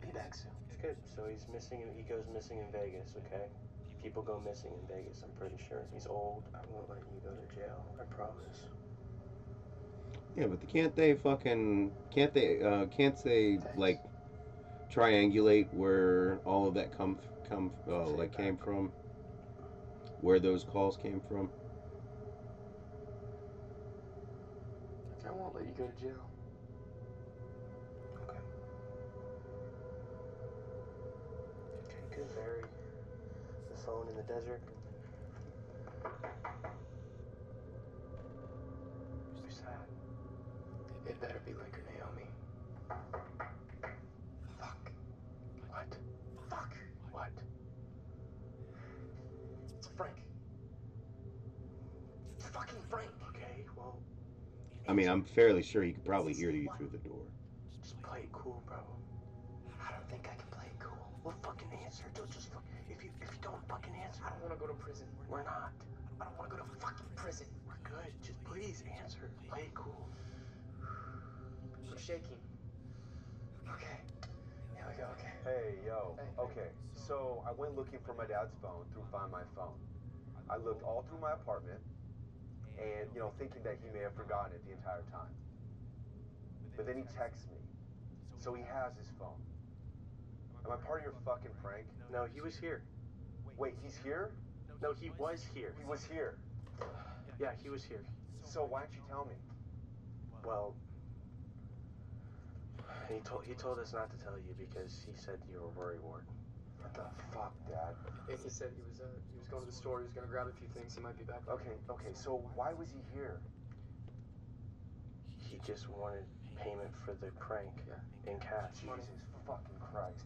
Be back soon. It's good. So he's missing. He goes missing in Vegas. Okay. People go missing in Vegas. I'm pretty sure. He's old. I won't let you go to jail. I promise. Yeah, but can't they fucking can't they uh, can't they like triangulate where all of that come come uh, like came from? Where those calls came from? I won't let you go to jail. Okay. Okay. Good. Bury the phone in the desert. Who's that? It better be like I mean, I'm fairly sure he could probably hear you through the door. just play it cool, bro. I don't think I can play it cool. Well, fucking answer. Don't just fuck. If you if you don't fucking answer, I don't want to go to prison. we're not. I don't want to go to fucking prison. We're good. Just please answer. Play it cool. I'm shaking. Okay. Here we go. Okay. Hey, yo. Hey. Okay, so I went looking for my dad's phone through Find My Phone. I looked all through my apartment, and you know, thinking that he may have forgotten it the entire time. But then he texts me, so he has his phone. Am I part of your fucking prank? No, he was here. Wait, he's here? No, he was here. He was here. Yeah, he was here. So why didn't you tell me? Well, he told he told us not to tell you because he said you were worry ward. What the fuck, Dad? And he said he was uh, he was going to the store. He was going to grab a few things. He might be back. Okay, okay, so why was he here? He just wanted payment for the prank in cash. Jesus fucking Christ.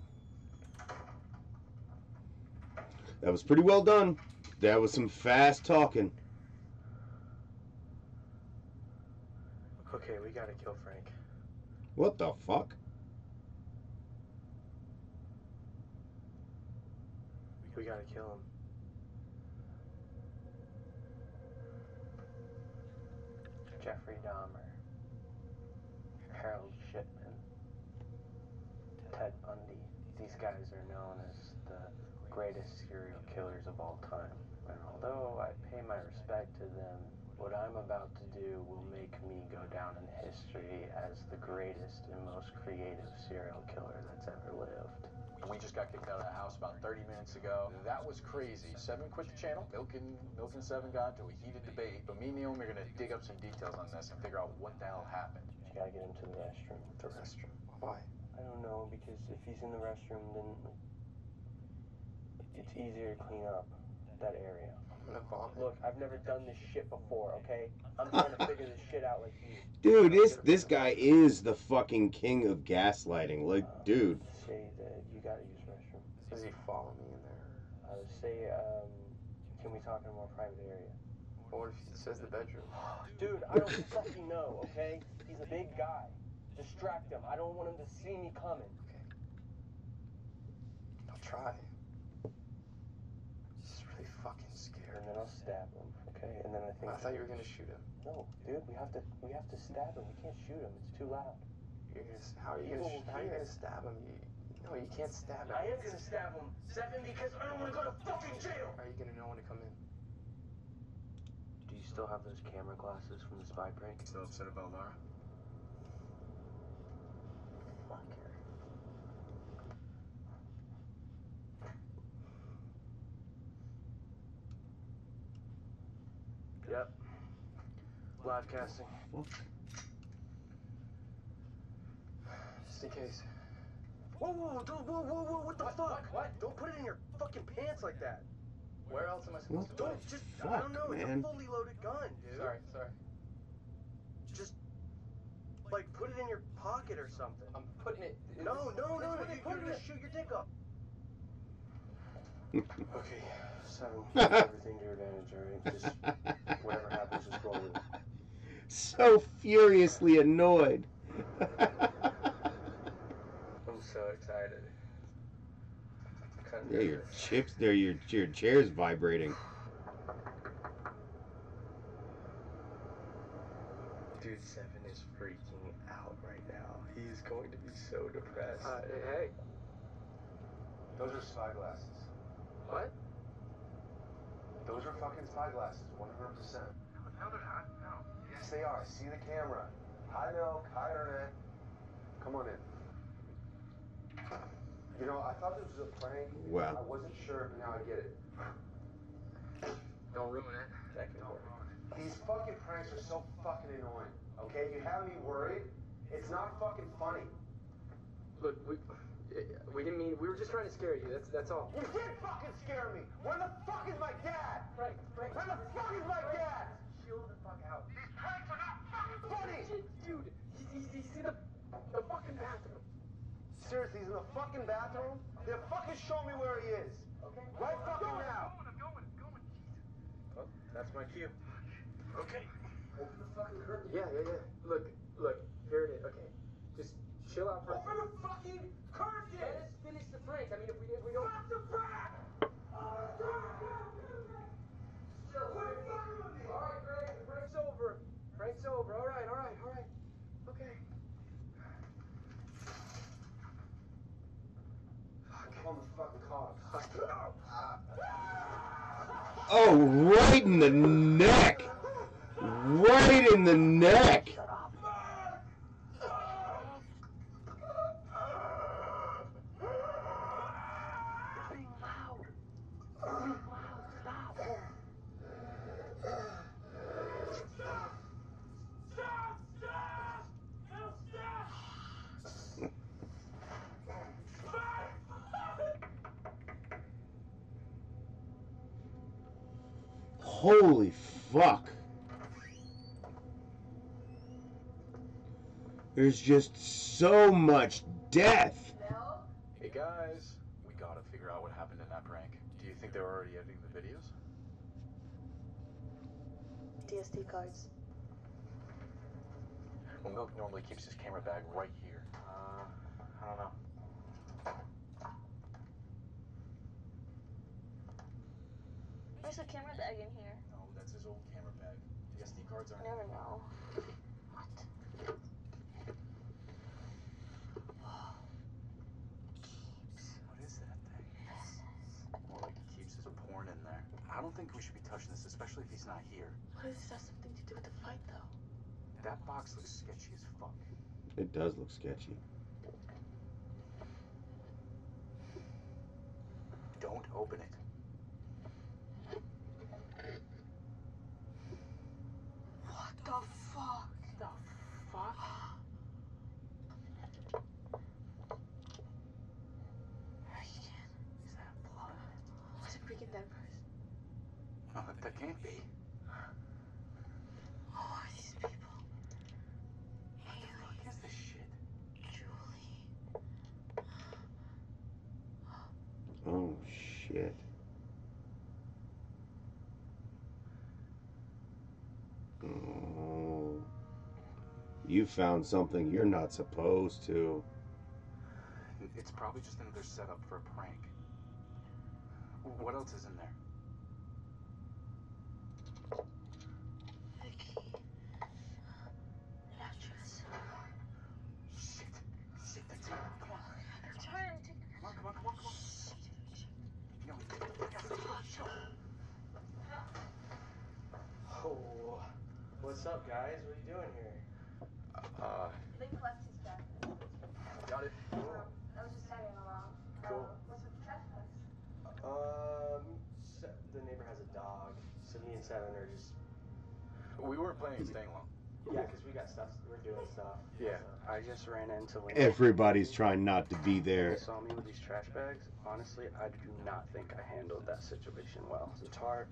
That was pretty well done. That was some fast talking. Okay, we gotta kill Frank. What the fuck? We gotta kill him. Jeffrey Dahmer, Harold Shipman, Ted Bundy. These guys are known as the greatest serial killers of all time. And although I pay my respect to them, what I'm about to do will make me go down in history as the greatest and most creative serial killer that's ever lived. We just got kicked out of the house about 30 minutes ago. That was crazy. Seven quit the channel. Milk and, Milk and Seven got into a heated debate. But me and Naomi are going to dig up some details on this and figure out what the hell happened. You gotta get him to the restroom. The restroom. Why? I don't know because if he's in the restroom, then it's easier to clean up that area. I'm gonna vomit. Look, I've never done this shit before. Okay, I'm [laughs] trying to figure this shit out like you. Dude, this this guy is the fucking king of gaslighting. Like, Uh, dude. Say that you gotta use restroom. Does he follow me in there? Uh, say, um, can we talk in a more private area? Or if he says the bedroom? [gasps] Dude, I don't fucking know. Okay, he's a big guy. Distract him. I don't want him to see me coming. Okay. I'll try. This is really fucking scared. And then I'll stab him. Okay, and then I think. I thought you were gonna shoot him. No, dude, we have to we have to stab him. We can't shoot him. It's too loud. You're gonna, how are you gonna, sh- how are you gonna stab him? You, no, you can't stab him. I am gonna stab him, Seven, because I don't want to go to fucking jail. How are you gonna know when to come in? Do you still have those camera glasses from the spy prank? Still upset about Laura? Fuck her. Yep. Live casting. Just in case. Whoa, whoa, whoa, whoa, whoa, whoa, what the What? fuck? What? What? Don't put it in your fucking pants like that. Where else am I supposed What to put Don't it? just, I don't know, man. it's a fully loaded gun, dude. Sorry, sorry. Just Like, put it in your pocket or something. I'm putting it. No, no, no, That's where they you, you're gonna shoot your dick up. Okay, seven. [laughs] everything to your advantage, alright? Just whatever happens, just roll with it. [laughs] so furiously annoyed. [laughs] I'm so excited. Yeah, your chips there, your your chair's vibrating. Dude, Seven is freaking out right now. He's going to be so depressed. Uh, hey, Those are spyglasses. what? Those are fucking spyglasses, 100%. No, they're not. No. Yes, they are. See the camera. Hi, Milk. Hi, Ernest. Come on in. You know, I thought this was a prank. Wow. I wasn't sure, but now I get it. Don't ruin it. That can work. These fucking pranks are so fucking annoying. Okay, you have me worried. It's not fucking funny. Look, we we didn't mean. We were just trying to scare you. That's that's all. You did fucking scare me. Where the fuck is my dad? Frank, Frank. Where the fuck is my dad? Chill the fuck out. These pranks are not fucking funny. Dude, he's, he's, he's in the, the fucking bathroom. Seriously, he's in the fucking bathroom? Then fucking show me where he is. Okay? Right fucking now. I'm going, I'm going, Jesus. Well, that's my cue. Okay. Open the fucking curtain. Yeah, yeah, yeah. Look, look. Here it is. Okay. Just chill out for a Open the fucking curtain. Let us finish the prank. I mean, if we if we don't. Stop the prank. Quit fucking with me. All right, Greg. The prank's over. Prank's over. All right, all right, all right. Okay. Call the fucking cops. Oh, right in the neck. Right in the neck. Stop! Stop! No, stop! Holy fuck. There's just so much death. Hey guys, we gotta figure out what happened in that prank. Do you think they were already editing the videos? DSD cards. Well, Milk normally keeps his camera bag right here. Uh, I don't know. There's a camera bag in here. No, that's his old camera bag. The SD cards aren't. Never know. What is that thing? More like he keeps his porn in there. I don't think we should be touching this, especially if he's not here. What does this have something to do with the fight, though? That box looks sketchy as fuck. It does look sketchy. Don't open it. What the fuck? The fuck? Is that blood? Was it freaking Denver's? Oh, that can't be. Who are these people? What is this shit? Julie. Oh shit. Oh. You found something you're not supposed to. It's probably just another setup for a prank. What else is in there? Vicky. Actress. Shit. Shit, that's it. Come on. I'm trying to. Come on, come on, come on, come on. No, get the fuck out of the show. Oh, what's up, guys? What are you doing here? Uh, They left his back. got it. I was just tagging along. Cool. Uh, what's with the trash bags? Um, Se- the neighbor has a dog, so me and Seven are just We weren't staying long. yeah, cause we got stuff. We're doing stuff. Yeah. I just ran into Lynn. Everybody's trying not to be They there. saw me with these trash bags. Honestly, I do not think I handled that situation well. The tarp,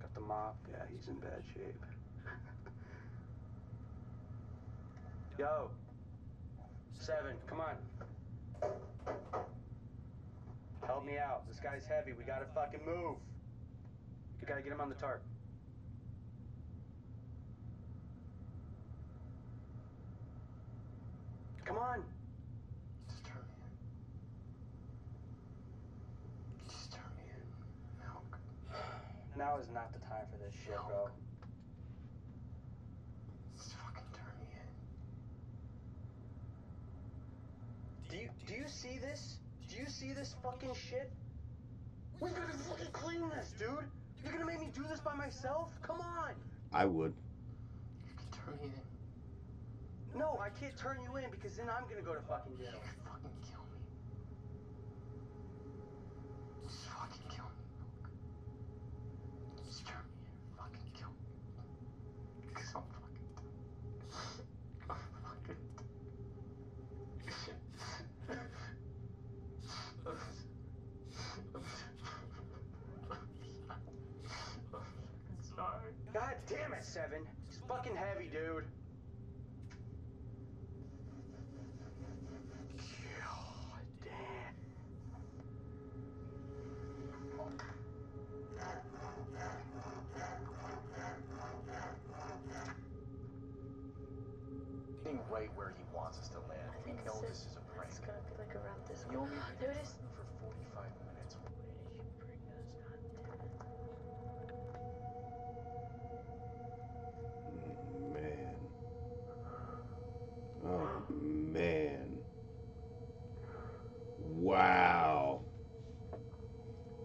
got the mop. Yeah, he's in bad shape. [laughs] Yo. Seven, come on. Help me out. This guy's heavy. We gotta fucking move. We gotta get him on the tarp. Come on. Just turn me in. Just turn me in. Milk. [sighs] Now is not the time for this shit, bro. Just fucking turn me in. Do you do you see this? Do you see this fucking shit? We gotta fucking clean this, dude. You're gonna make me do this by myself? Come on. I would. You can turn me in. No, I can't turn you in because then I'm gonna go to fucking jail. You can fucking kill me. Just fucking kill me, Milk. Just turn me in. Fucking kill me. Because I'm fucking done. I'm fucking done. I'm sorry. God damn it, Seven. It's fucking heavy, dude. God damn. Getting right where he wants us to land. We think know so. this is a prank. It's gonna be like around this You'll one. be There it is. for 45 minutes. Man. Oh man. Wow.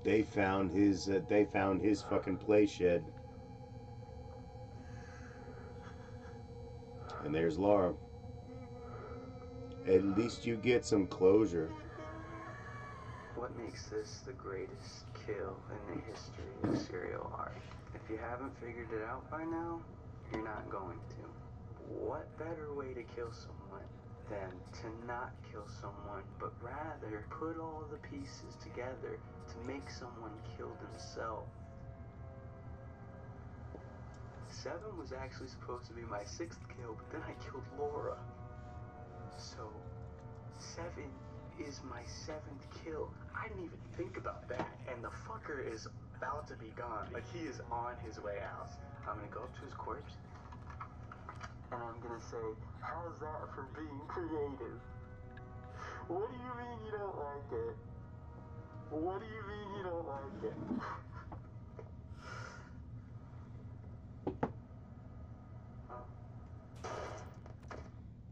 They found his. Uh, they found his fucking play shed. And there's Laura. At least you get some closure. What makes this the greatest kill in the history of serial art? If you haven't figured it out by now, you're not going to. What better way to kill someone than to not kill someone, but rather put all the pieces together to make someone kill themselves? Seven was actually supposed to be my sixth kill, but then I killed Laura. So, seven is my seventh kill. I didn't even think about that. And the fucker is about to be gone. Like, he is on his way out. I'm gonna go up to his corpse. And I'm gonna say, How's that for being creative? What do you mean you don't like it? What do you mean you don't like it?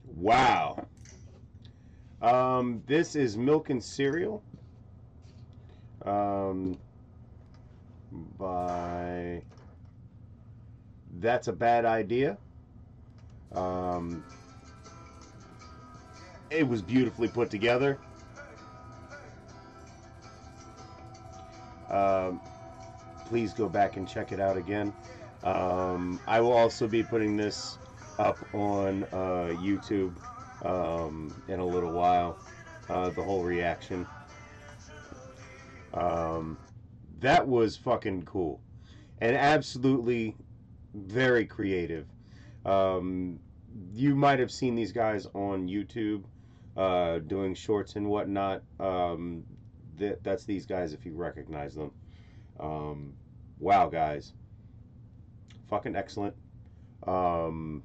Wow. Um, this is Milk and Serial. Um, by That's a Bad Idea. Um, it was beautifully put together. Um, please go back and check it out again. Um, I will also be putting this up on uh, YouTube um, in a little while. Uh, the whole reaction. Um, that was fucking cool, and absolutely very creative. Um, you might have seen these guys on YouTube uh, doing shorts and whatnot. Um, that, that's these guys if you recognize them. Um, wow, guys, fucking excellent. Um,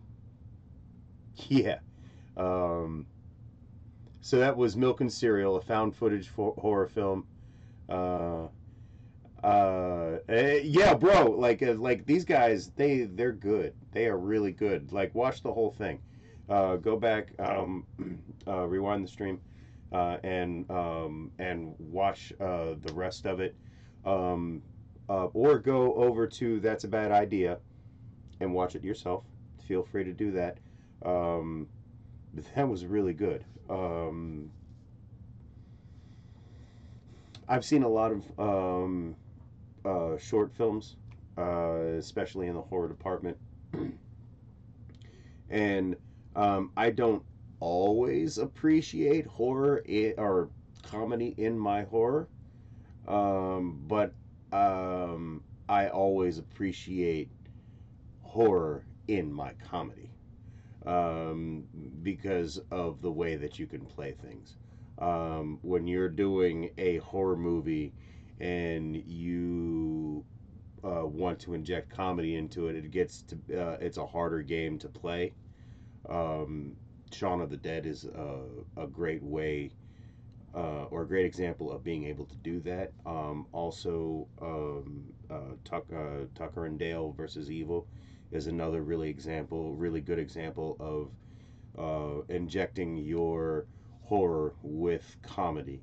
[laughs] yeah. Um, so that was Milk and Serial, a found footage for horror film. Uh, uh, eh, yeah, bro. Like, uh, like these guys, they they're good. They are really good. Like, watch the whole thing. Uh, go back, um, [clears throat] uh, rewind the stream, uh, and um, and watch uh, the rest of it. Um, uh, or go over to That's a Bad Idea, and watch it yourself. Feel free to do that. Um, [laughs] that was really good. Um, I've seen a lot of um, uh, short films, uh, especially in the horror department, [clears throat] and um, I don't always appreciate horror i or comedy in my horror, um, but um, I always appreciate horror in my comedy. um, because of the way that you can play things. Um, when you're doing a horror movie and you uh, want to inject comedy into it, it gets to uh, it's a harder game to play. Um, Shaun of the Dead is a, a great way uh, or a great example of being able to do that. Um, also, um, uh, Tuck, uh, Tucker and Dale versus Evil is another really example, really good example of uh, injecting your horror with comedy,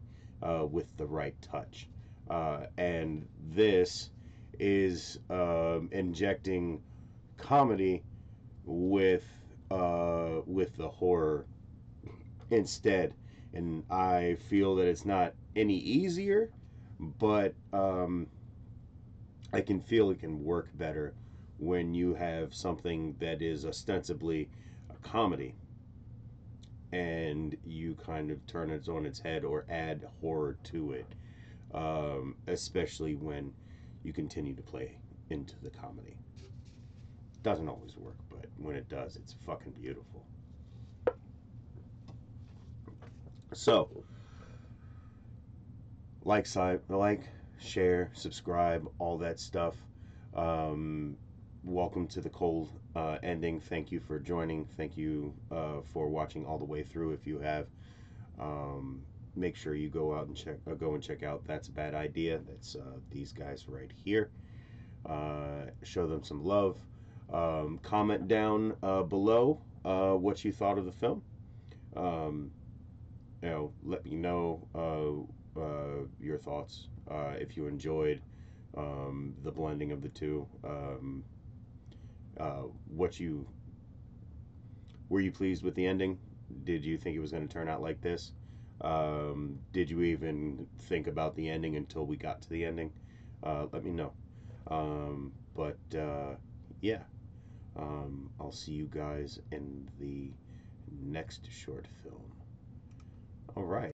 with the right touch. Uh, and this is um, injecting comedy with with the horror instead. And I feel that it's not any easier, but um, I can feel it can work better when you have something that is ostensibly a comedy. And you kind of turn it on its head or add horror to it, um, especially when you continue to play into the comedy. Doesn't always work, but when it does, it's fucking beautiful. So, like, side like, share, subscribe, all that stuff. Um, welcome to the cold uh, ending. Thank you for joining. Thank you uh, for watching all the way through. If you have, um, make sure you go out and check. Uh, go and check out. That's a bad idea. That's uh, these guys right here. Uh, show them some love. Um, comment down uh, below what you thought of the film. Um, you know, let me know uh, uh, your thoughts uh, if you enjoyed um, the blending of the two. Um, uh, what you were you pleased with the ending? Did you think it was going to turn out like this? Um, did you even think about the ending until we got to the ending? Uh, let me know. Um, but uh, yeah, um, I'll see you guys in the next short film. All right.